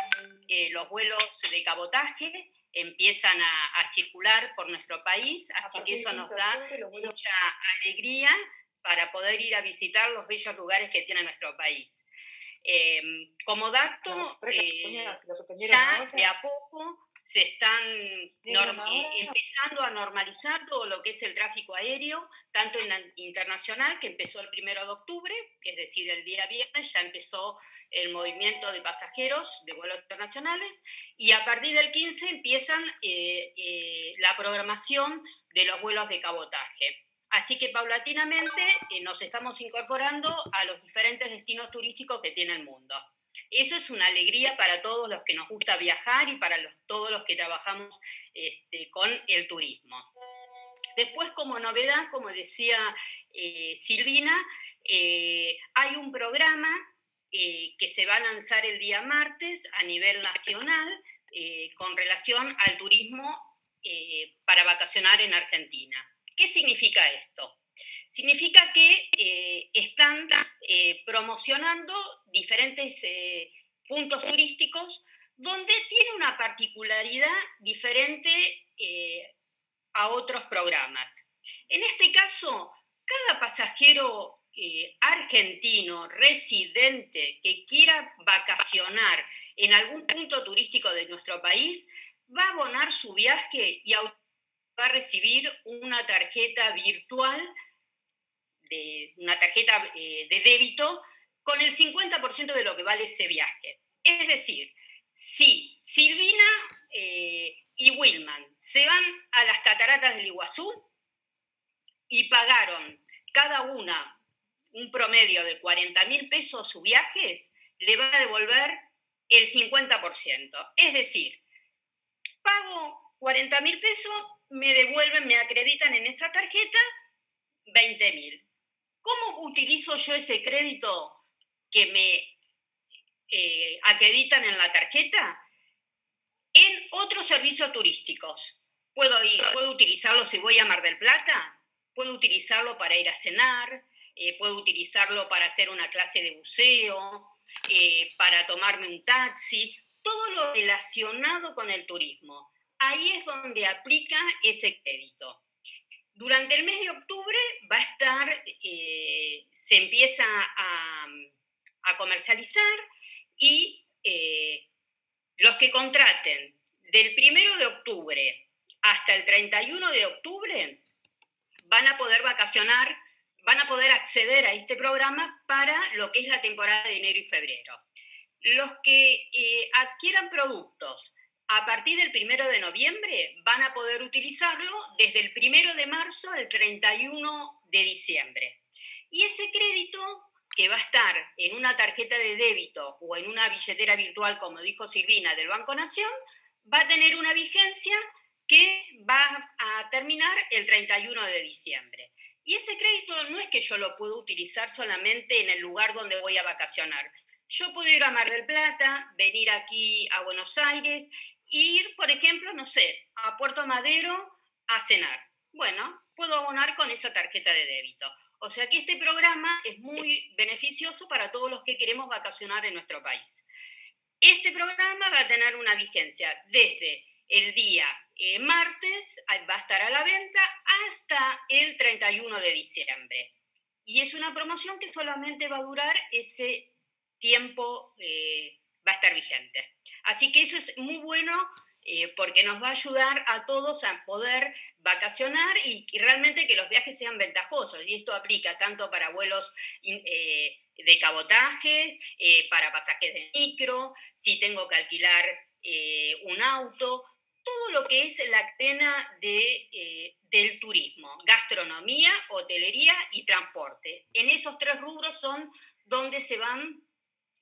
eh, los vuelos de cabotaje empiezan a, circular por nuestro país, así que eso nos da mucha alegría para poder ir a visitar los bellos lugares que tiene nuestro país. Em, como dato, eh, ya de a poco se están empezando a normalizar todo lo que es el tráfico aéreo, tanto en la internacional, que empezó el primero de octubre, es decir, el día viernes ya empezó el movimiento de pasajeros de vuelos internacionales, y a partir del 15 empiezan eh, eh, la programación de los vuelos de cabotaje. Así que paulatinamente eh, nos estamos incorporando a los diferentes destinos turísticos que tiene el mundo. Eso es una alegría para todos los que nos gusta viajar y para todos los que trabajamos este, con el turismo. Después, como novedad, como decía eh, Silvina, eh, hay un programa eh, que se va a lanzar el día martes a nivel nacional con relación al turismo para vacacionar en Argentina. ¿Qué significa esto? Significa que eh, están eh, promocionando diferentes eh, puntos turísticos donde tiene una particularidad diferente a otros programas. En este caso, cada pasajero argentino residente que quiera vacacionar en algún punto turístico de nuestro país va a abonar su viaje y va a recibir una tarjeta virtual una tarjeta eh, de débito con el 50% de lo que vale ese viaje. Es decir, si Silvina eh, y Wilman se van a las cataratas del Iguazú y pagaron cada una un promedio de 40 mil pesos sus viajes, le van a devolver el 50%. Es decir, pago 40 mil pesos, me devuelven, me acreditan en esa tarjeta 20 mil. ¿Cómo utilizo yo ese crédito que me eh, acreditan en la tarjeta? En otros servicios turísticos. ¿Puedo, ¿Puedo utilizarlo si voy a Mar del Plata? ¿Puedo utilizarlo para ir a cenar? Eh, ¿Puedo utilizarlo para hacer una clase de buceo? Eh, ¿Para tomarme un taxi? Todo lo relacionado con el turismo. Ahí es donde aplica ese crédito. Durante el mes de octubre va a estar, eh, se empieza a, comercializar y eh, los que contraten del primero de octubre hasta el 31 de octubre van a poder vacacionar, van a poder acceder a este programa para lo que es la temporada de enero y febrero. Los que eh, adquieran productos a partir del primero de noviembre van a poder utilizarlo desde el primero de marzo al 31 de diciembre. Y ese crédito que va a estar en una tarjeta de débito o en una billetera virtual, como dijo Silvina, del Banco Nación, va a tener una vigencia que va a terminar el 31 de diciembre. Y ese crédito no es que yo lo puedo utilizar solamente en el lugar donde voy a vacacionar. Yo puedo ir a Mar del Plata, venir aquí a Buenos Aires, ir, por ejemplo, no sé, a Puerto Madero a cenar. Bueno, puedo abonar con esa tarjeta de débito. O sea que este programa es muy beneficioso para todos los que queremos vacacionar en nuestro país. Este programa va a tener una vigencia desde el día eh, martes, va a estar a la venta hasta el 31 de diciembre. Y es una promoción que solamente va a durar ese tiempo, eh, va a estar vigente. Así que eso es muy bueno eh, porque nos va a ayudar a todos a poder vacacionar y, realmente que los viajes sean ventajosos. Y esto aplica tanto para vuelos eh, de cabotajes, eh, para pasajes de micro, si tengo que alquilar un auto, todo lo que es la cadena de, del turismo, gastronomía, hotelería y transporte. En esos tres rubros son donde se van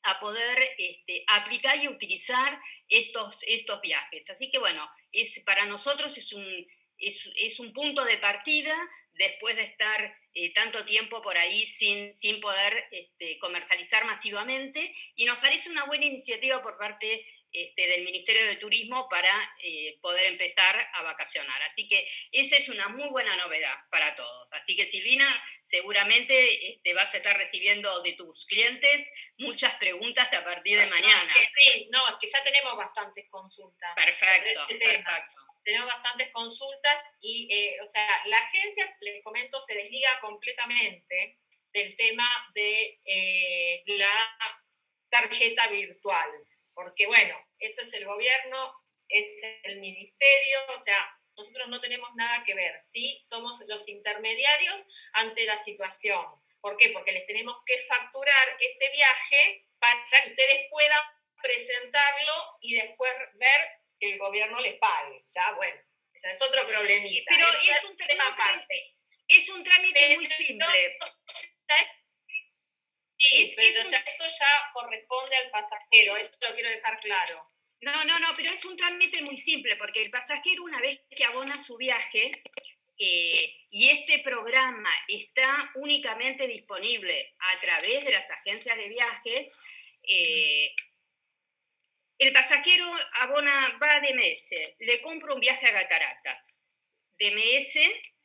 a poder este, aplicar y utilizar estos, estos viajes. Así que bueno, es, para nosotros es un, es, un punto de partida después de estar eh, tanto tiempo por ahí sin, sin poder este, comercializar masivamente y nos parece una buena iniciativa por parte este, del Ministerio de Turismo para eh, poder empezar a vacacionar. Así que esa es una muy buena novedad para todos. Así que Silvina, seguramente este, vas a estar recibiendo de tus clientes muchas preguntas a partir de mañana. Sí, no, es que ya tenemos bastantes consultas. Perfecto, este perfecto. Tenemos bastantes consultas y, eh, o sea, la agencia, les comento, se desliga completamente del tema de eh, la tarjeta virtual porque bueno, eso es el gobierno, es el ministerio, o sea, nosotros no tenemos nada que ver, sí somos los intermediarios ante la situación. ¿Por qué? Porque les tenemos que facturar ese viaje para que ustedes puedan presentarlo y después ver que el gobierno les pague. Ya, bueno, ese es otro problemita. Pero es, un tema aparte. Es un trámite muy simple. Sí, pero eso ya corresponde al pasajero, eso lo quiero dejar claro. No, no, no, pero es un trámite muy simple, porque el pasajero una vez que abona su viaje, eh, y este programa está únicamente disponible a través de las agencias de viajes, eh, el pasajero abona, va a DMS, le compra un viaje a Cataratas. DMS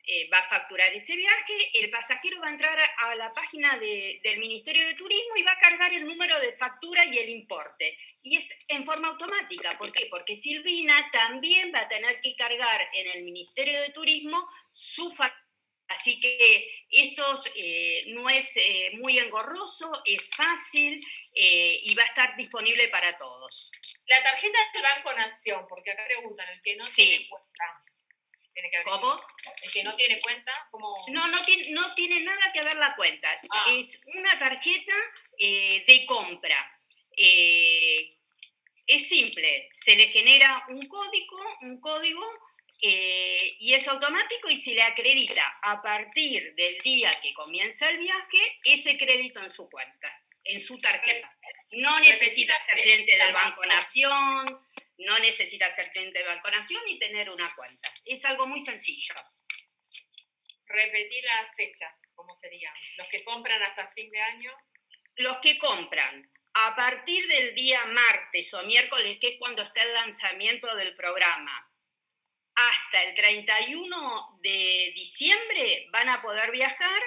eh, va a facturar ese viaje, el pasajero va a entrar a, la página del Ministerio de Turismo y va a cargar el número de factura y el importe. Y es en forma automática. ¿Por qué? Porque Silvina también va a tener que cargar en el Ministerio de Turismo su factura. Así que esto eh, no es eh, muy engorroso, es fácil y va a estar disponible para todos. La tarjeta del Banco Nación, porque acá preguntan, el que no sí. tiene cuenta. ¿Cómo? El que no tiene cuenta, ¿cómo? No, no tiene, no tiene nada que ver la cuenta. Ah. Es una tarjeta eh, de compra. Eh, es simple, se le genera un código, un código eh, y es automático y se le acredita a partir del día que comienza el viaje ese crédito en su cuenta, en su tarjeta. No necesita ser cliente del Banco Nación, no necesita ser cliente de Banco Nación ni tener una cuenta. Es algo muy sencillo. Repetir las fechas, ¿cómo serían? ¿Los que compran hasta fin de año? Los que compran a partir del día martes o miércoles, que es cuando está el lanzamiento del programa, hasta el 31 de diciembre van a poder viajar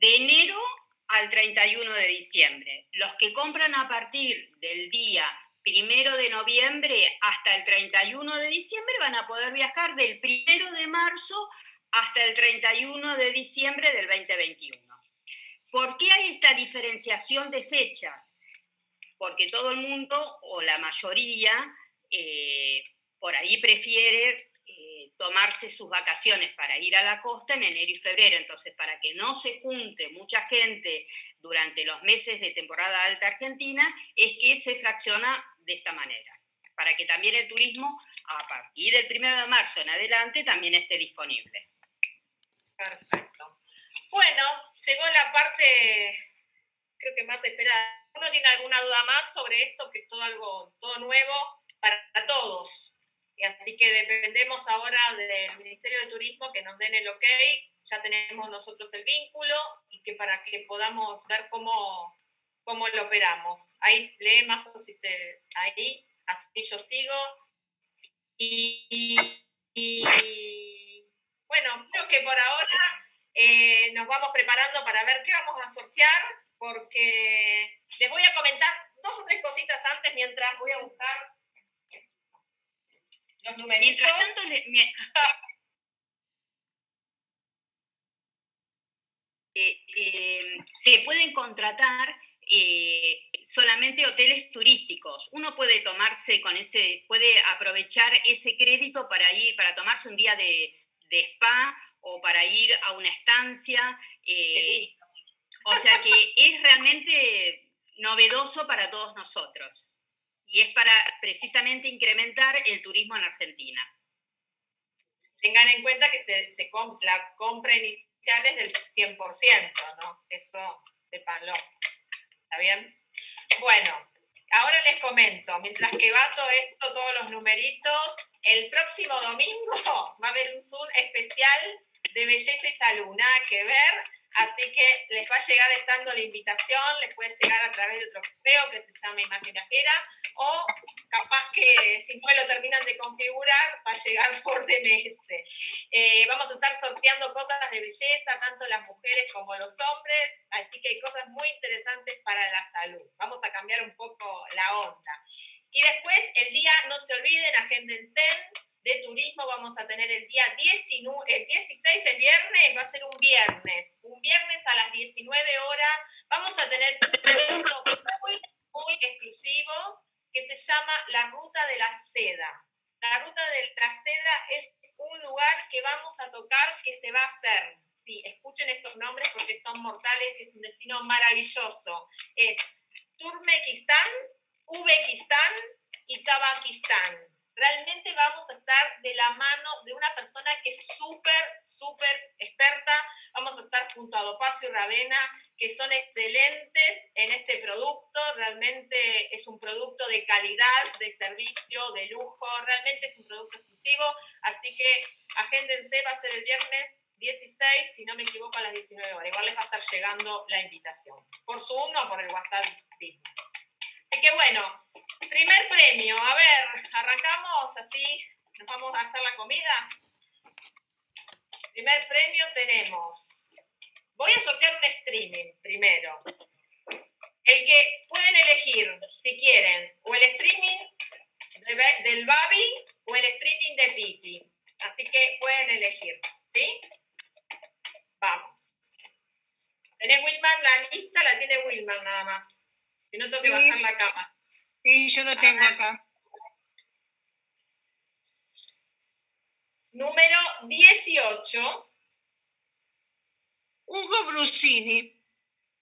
de enero al 31 de diciembre. Los que compran a partir del día primero de noviembre hasta el 31 de diciembre van a poder viajar del primero de marzo hasta el 31 de diciembre del 2021. ¿Por qué hay esta diferenciación de fechas? Porque todo el mundo o la mayoría eh, por ahí prefiere tomarse sus vacaciones para ir a la costa en enero y febrero. Entonces, para que no se junte mucha gente durante los meses de temporada alta argentina, es que se fracciona de esta manera, para que también el turismo a partir del 1 de marzo en adelante también esté disponible. Perfecto. Bueno, llegó la parte, creo que más esperada. ¿Uno tiene alguna duda más sobre esto, que es todo algo, todo nuevo para todos? así que dependemos ahora del Ministerio de Turismo que nos den el ok, ya tenemos nosotros el vínculo y que para que podamos ver cómo, cómo lo operamos. Ahí lee más si te, ahí, así yo sigo. Y, bueno, creo que por ahora eh, nos vamos preparando para ver qué vamos a sortear, porque les voy a comentar dos o tres cositas antes mientras voy a buscar los numeritos. Mientras tanto, eh, eh, se pueden contratar eh, solamente hoteles turísticos. Uno puede tomarse con ese, puede aprovechar ese crédito para ir, para tomarse un día de, spa o para ir a una estancia. o sea que es realmente novedoso para todos nosotros y es para precisamente incrementar el turismo en Argentina. Tengan en cuenta que se, se la compra inicial es del 100%, ¿no? Eso de palo. ¿Está bien? Bueno, ahora les comento, mientras que va todo esto, todos los numeritos, el próximo domingo va a haber un Zoom especial de belleza y salud, nada que ver, Así que les va a llegar estando la invitación, les puede llegar a través de otro correo que se llama Imaginajera, o capaz que si no lo terminan de configurar, va a llegar por DMS. Eh, vamos a estar sorteando cosas de belleza, tanto las mujeres como los hombres, así que hay cosas muy interesantes para la salud. Vamos a cambiar un poco la onda. Y después, el día, no se olviden, agéndense de turismo vamos a tener el día 19, el 16, el viernes, va a ser un viernes, un viernes a las 19 horas, vamos a tener un evento muy, muy exclusivo que se llama la Ruta de la Seda. La Ruta de la Seda es un lugar que vamos a tocar que se va a hacer. Sí, escuchen estos nombres porque son mortales y es un destino maravilloso. Es Turmekistán, Uzbekistán y Tabakistán realmente vamos a estar de la mano de una persona que es súper, súper experta. Vamos a estar junto a Dopacio y Ravena, que son excelentes en este producto. Realmente es un producto de calidad, de servicio, de lujo. Realmente es un producto exclusivo. Así que agéndense, va a ser el viernes 16, si no me equivoco, a las 19 horas. Igual les va a estar llegando la invitación. Por Zoom o por el WhatsApp Business. Así que bueno, Primer premio, a ver, arrancamos así, nos vamos a hacer la comida. Primer premio tenemos, voy a sortear un streaming primero. El que pueden elegir, si quieren, o el streaming del Babi o el streaming de Piti. Así que pueden elegir, ¿sí? Vamos. ¿Tenés Wilman la lista? La tiene Wilman nada más. Y no tengo que bajar la cama. Sí, yo lo tengo acá. Número 18. Hugo Brusini.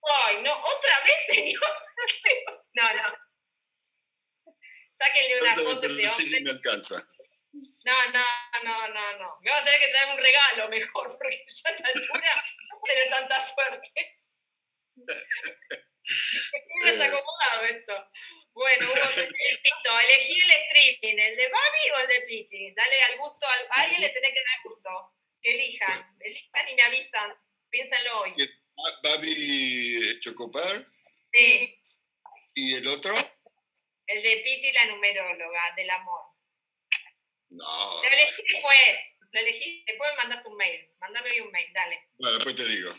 Ay, no, otra vez, señor. no, no. Sáquenle una foto de hombre. me alcanza. No, no, no, no, no. Me vas a tener que traer un regalo mejor, porque ya a esta altura no tener tanta suerte. Desacomodado esto. Bueno, Hugo, elegí el streaming, ¿el de Babi o el de Piti? Dale al gusto, a alguien le tenés que dar gusto. Que elijan, elijan y me avisan. Piénsenlo hoy. ¿Babi Chocopar? Sí. ¿Y el otro? El de Piti, la numeróloga del amor. No. Lo elegí después. Lo elegí, después me mandas un mail. Mándame un mail, dale. Bueno, después te digo.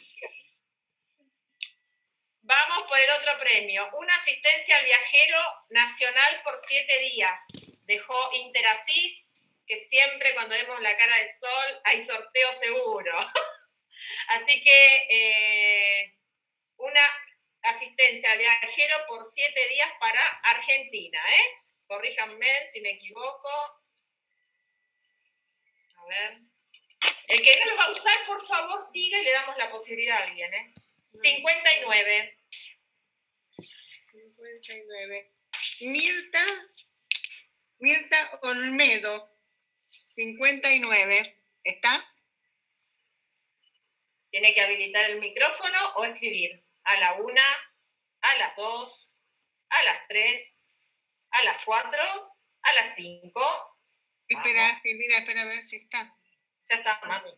Vamos por el otro premio. Una asistencia al viajero nacional por siete días. Dejó Interasis, que siempre cuando vemos la cara del sol hay sorteo seguro. Así que eh, una asistencia al viajero por siete días para Argentina. ¿eh? Corríjanme si me equivoco. A ver. El que no lo va a usar, por favor, diga y le damos la posibilidad a alguien. ¿eh? 59. 59. Mirta, Mirta Olmedo, 59. ¿Está? Tiene que habilitar el micrófono o escribir a la una, a las dos, a las tres, a las cuatro, a las cinco, Espera, Silvina, espera a ver si está. Ya está, mami.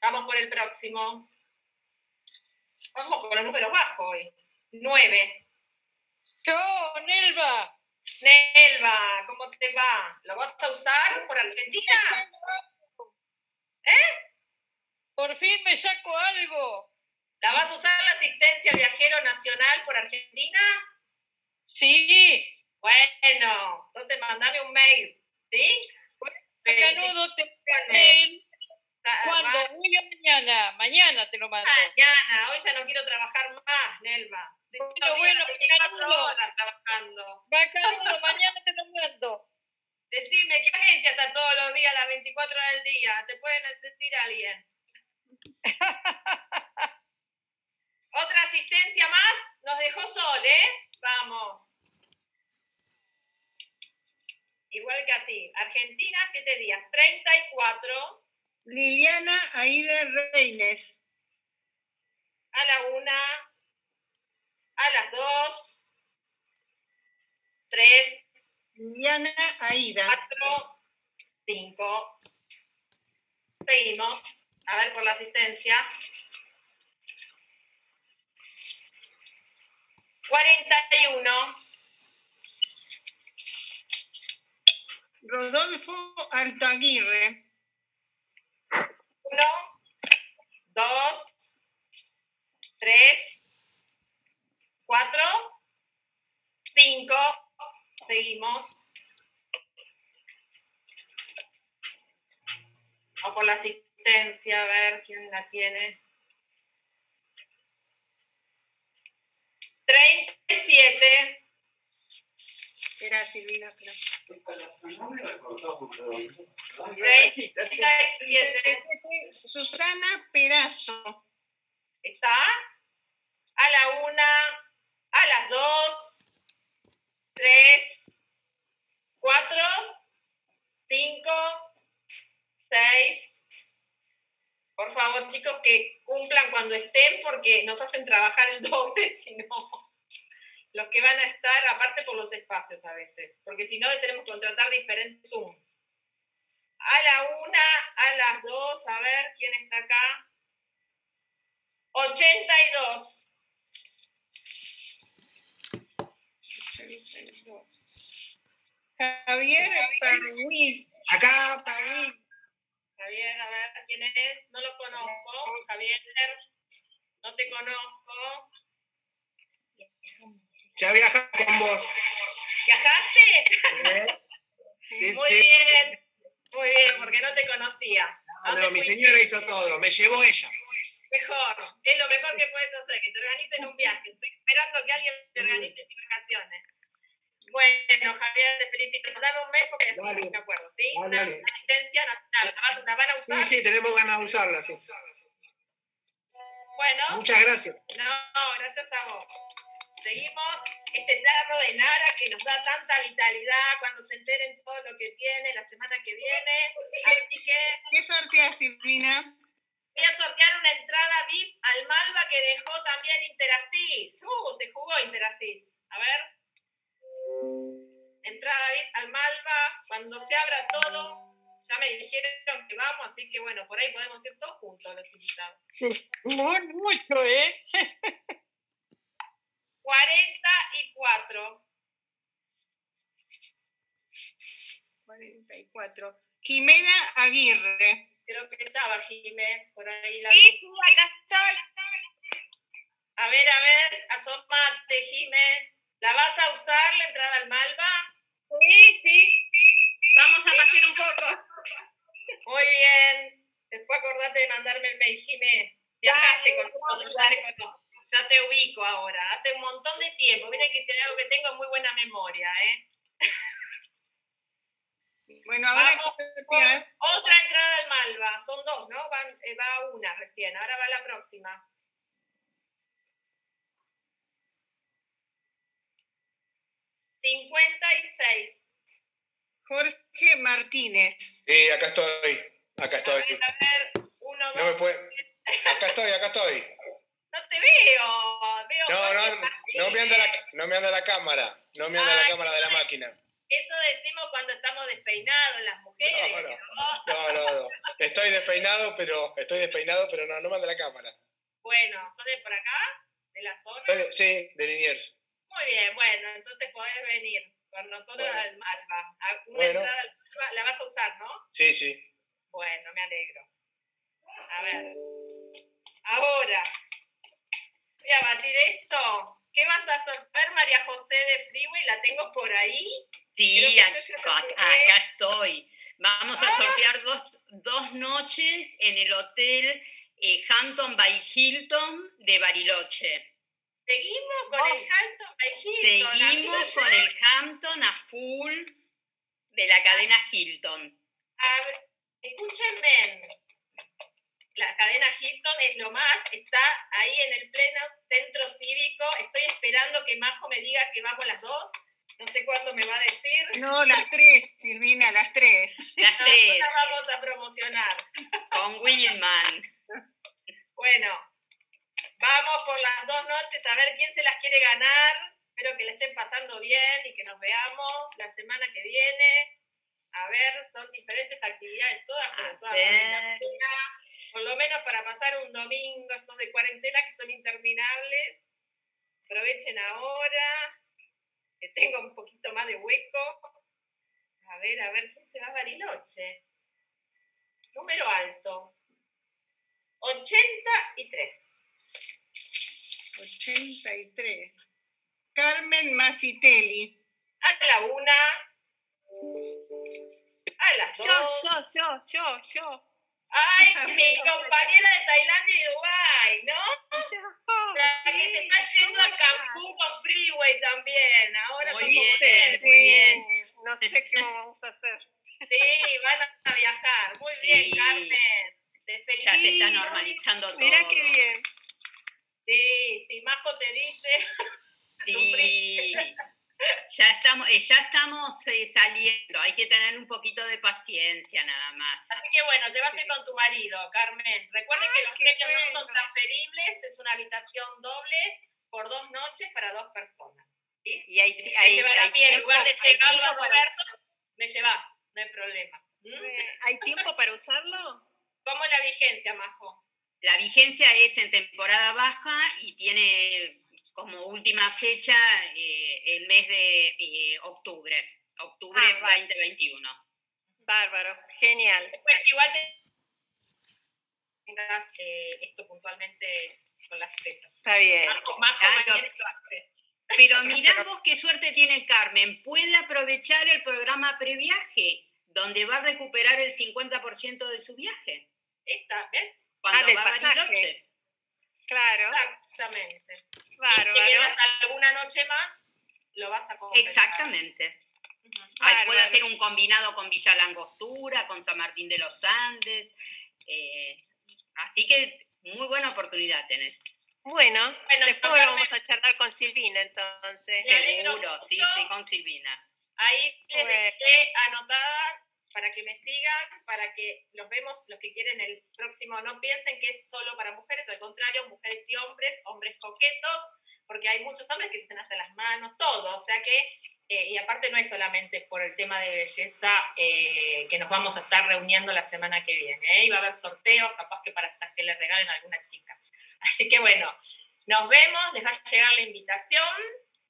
Vamos por el próximo. Vamos con los números bajos hoy. Nueve. ¡Yo, Nelva! Nelva, ¿cómo te va? ¿Lo vas a usar por Argentina? ¿Eh? Por fin me saco algo. ¿La vas a usar la asistencia viajero nacional por Argentina? Sí. Bueno, entonces mandame un mail, ¿sí? Canudo te mail. ¿Cuándo? O mañana. Mañana te lo mando. Mañana. Hoy ya no quiero trabajar más, Nelva. Bueno, bueno, Canudo. horas trabajando. Va, Canudo, mañana te lo mando. Decime, ¿qué agencia está todos los días, las 24 horas del día? ¿Te puede necesitar alguien? Otra asistencia más. Nos dejó Sol, ¿eh? Vamos. Igual que así. Argentina, 7 días. 34. Liliana Aida Reines. A la una. A las dos. Tres. Liliana Aida. Cuatro. Cinco. Seguimos. A ver por la asistencia. 41. Rodolfo Altaguirre. Uno, dos, tres, cuatro, cinco. Seguimos. Vamos por la asistencia, a ver quién la tiene. 37. Era Silvina, pero... 37. Susana Pedazo. ¿Está? A la una, a las dos, tres, cuatro, cinco, seis. Por favor, chicos, que cumplan cuando estén porque nos hacen trabajar el doble, si no. Los que van a estar, aparte por los espacios a veces, porque si no tenemos que contratar diferentes Zoom. A la una, a las dos, a ver quién está acá. 82. Javier Parruiz. Acá. Javier, a ver quién es. No lo conozco. Javier, no te conozco. Ya viaja con vos. ¿Viajaste? Muy bien. Muy bien, porque no te conocía. No, no, mi señora hizo todo, me llevó ella. Mejor, es lo mejor que puedes hacer, que te organicen un viaje. Estoy esperando que alguien te organice mis vacaciones. Bueno, Javier, te felicito. Dame un mes porque así me acuerdo, ¿sí? Dale, Una dale. asistencia nacional. ¿La, vas- la van a usar? Sí, sí, tenemos ganas de usarla, sí. Bueno. Muchas gracias. No, gracias a vos. Seguimos este tarro de Nara que nos da tanta vitalidad cuando se enteren todo lo que tiene la semana que viene. Así que ¿Qué sortea Silvina? voy a sortear una entrada VIP al Malva que dejó también Interasis. Uh, se jugó Interasis. A ver. Entrada al Malva. Cuando se abra todo, ya me dijeron que vamos, así que bueno, por ahí podemos ir todos juntos los invitados. Muy, mucho, ¿eh? 44. 44. Jimena Aguirre. Creo que estaba Jimé, por ahí la sí, acá estoy. A ver, a ver, asomate, Jimé. ¿La vas a usar la entrada al Malva? Sí, sí. Vamos a pasear un poco. Muy bien. Después acordate de mandarme el mail, Jimé. Viajaste con nosotros, ya. Ya te ubico ahora. Hace un montón de tiempo. Miren que si hay algo que tengo muy buena memoria, ¿eh? Bueno, ahora Vamos ¿qué por sorteas? otra entrada al Malva. Son dos, ¿no? Van, eh, va una recién. Ahora va la próxima. Cincuenta y seis. Jorge Martínez. Sí, acá estoy. Acá estoy. A ver, uno, dos. No me puede. Acá estoy, acá estoy. No te veo. Veo No, no, no me anda la, no me anda la cámara. No me anda la cámara de la máquina. Eso decimos cuando estamos despeinados las mujeres. No, no, no, no. Estoy despeinado, pero estoy despeinado, pero no, no manda la cámara. Bueno, ¿sos de por acá? ¿De la zona? Sí, de Liniers. Muy bien, bueno, entonces podés venir con nosotros Bueno. al Malva. A- Una Bueno. entrada al Malva, la vas a usar, ¿no? Sí, sí. Bueno, me alegro. A ver. Ahora, voy a batir esto. ¿Qué vas a sortear, María José de Freeway? ¿La tengo por ahí? Sí, acá estoy. Vamos a Ah. sortear dos, dos noches en el hotel eh, Hampton by Hilton de Bariloche. Seguimos con el Hampton by Hilton. Seguimos con el Hampton a full de la cadena Hilton. A ver, escúchenme. La cadena Hilton es lo más, está ahí en el pleno centro cívico. Estoy esperando que Majo me diga que vamos las dos. No sé cuándo me va a decir. No, las tres, Silvina, las tres. Las tres, las vamos a promocionar. con Willman. Bueno, vamos por las dos noches a ver quién se las quiere ganar. Espero que le estén pasando bien y que nos veamos la semana que viene. A ver, son diferentes actividades todas, pero todas la. Por lo menos para pasar un domingo, estos de cuarentena que son interminables. Aprovechen ahora, que tengo un poquito más de hueco. A ver, a ver, ¿quién se va a Bariloche? Número alto. 83. 83. Carmen Masitelli. A la una. A las Yo, dos. yo, yo, yo, yo. Ay, mi compañera de Tailandia y Dubái, ¿no? La que se está yendo a Cancún con Freeway también. Ahora Muy bien, ustedes. muy bien. No sé qué vamos a hacer. Sí, van a viajar. Muy bien. Carmen. Te felicito. Ya se está normalizando todo. Mirá qué bien. Sí, si Majo te dice, Sí. Ya estamos, eh, ya estamos eh, saliendo, hay que tener un poquito de paciencia nada más. Así que bueno, te vas a ir con tu marido, Carmen. Recuerden que los premios no son transferibles, es una habitación doble por dos noches para dos personas. ¿sí? Y hay, Si ti- me hay, llevar a hay mí en lugar de llevarlo a tiempo para, Roberto, me llevas, no hay problema. ¿Mm? eh, ¿Hay tiempo para usarlo? ¿Cómo es la vigencia, Majo? La vigencia es en temporada baja y tiene como última fecha eh, el mes de eh, octubre, octubre Ah, vale. 2021. Bárbaro, genial. Pues igual te tengas eh, esto puntualmente con las fechas. Está bien. Claro. lo hace. Pero mirá vos qué suerte tiene Carmen, puede aprovechar el programa previaje, donde va a recuperar el 50% de su viaje. Esta, ¿ves? Cuando Ah, del va a pasaje. Bariloche. Claro, Exactamente. Y si bárbaro. quedas alguna noche más, lo vas a comprar. Exactamente. Ahí puede Bárbaro. hacer un combinado con Villa Langostura, con San Martín de los Andes. eh, así que muy buena oportunidad tenés. Bueno, Bueno, después Carmen. vamos a charlar con Silvina entonces. Seguro, sí, sí, con Silvina. Ahí les Bueno. dejé anotada para que me sigan, para que los vemos, los que quieren el próximo, no piensen que es solo para mujeres, al contrario, mujeres y hombres, hombres coquetos, porque hay muchos hombres que se hacen hasta las manos, todo, o sea que, eh, y aparte no es solamente por el tema de belleza eh, que nos vamos a estar reuniendo la semana que viene, ¿eh? y va a haber sorteos, capaz que para hasta que le regalen a alguna chica. Así que bueno, nos vemos, les va a llegar la invitación.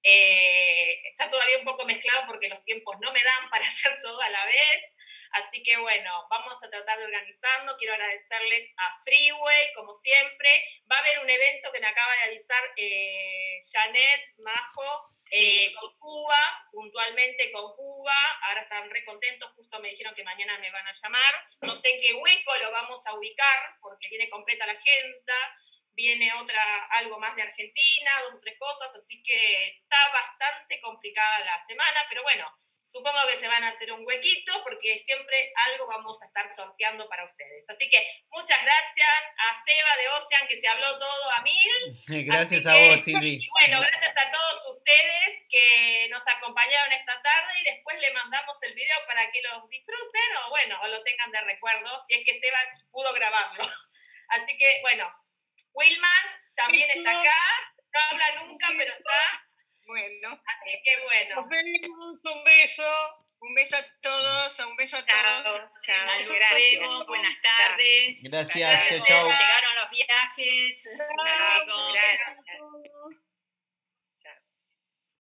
Está todavía un poco mezclado porque los tiempos no me dan para hacer todo a la vez. Así que bueno, vamos a tratar de organizarnos. Quiero agradecerles a Freeway, como siempre. Va a haber un evento que me acaba de avisar eh, Janet Majo Sí. eh, con Cuba, puntualmente con Cuba. Ahora están re contentos, justo me dijeron que mañana me van a llamar. No sé en qué hueco lo vamos a ubicar porque viene completa la agenda viene otra, algo más de Argentina, dos o tres cosas, así que está bastante complicada la semana, pero bueno, supongo que se van a hacer un huequito porque siempre algo vamos a estar sorteando para ustedes. Así que muchas gracias a Seba de Ocean que se habló todo a mil. Gracias Así a que- vos, Silvi. Y bueno, gracias a todos ustedes que nos acompañaron esta tarde y después le mandamos el video para que lo disfruten o bueno, o lo tengan de recuerdo, si es que Seba pudo grabarlo. Así que bueno, Wilman también está acá, no habla nunca, pero está. Bueno. Así que bueno. Nos vemos, un beso. Un beso a todos, un beso a todos. Chao, Hasta gracias. luego, buenas tardes. Gracias, Hasta luego. chao, chao. Llegaron los viajes. Hasta luego. Gracias.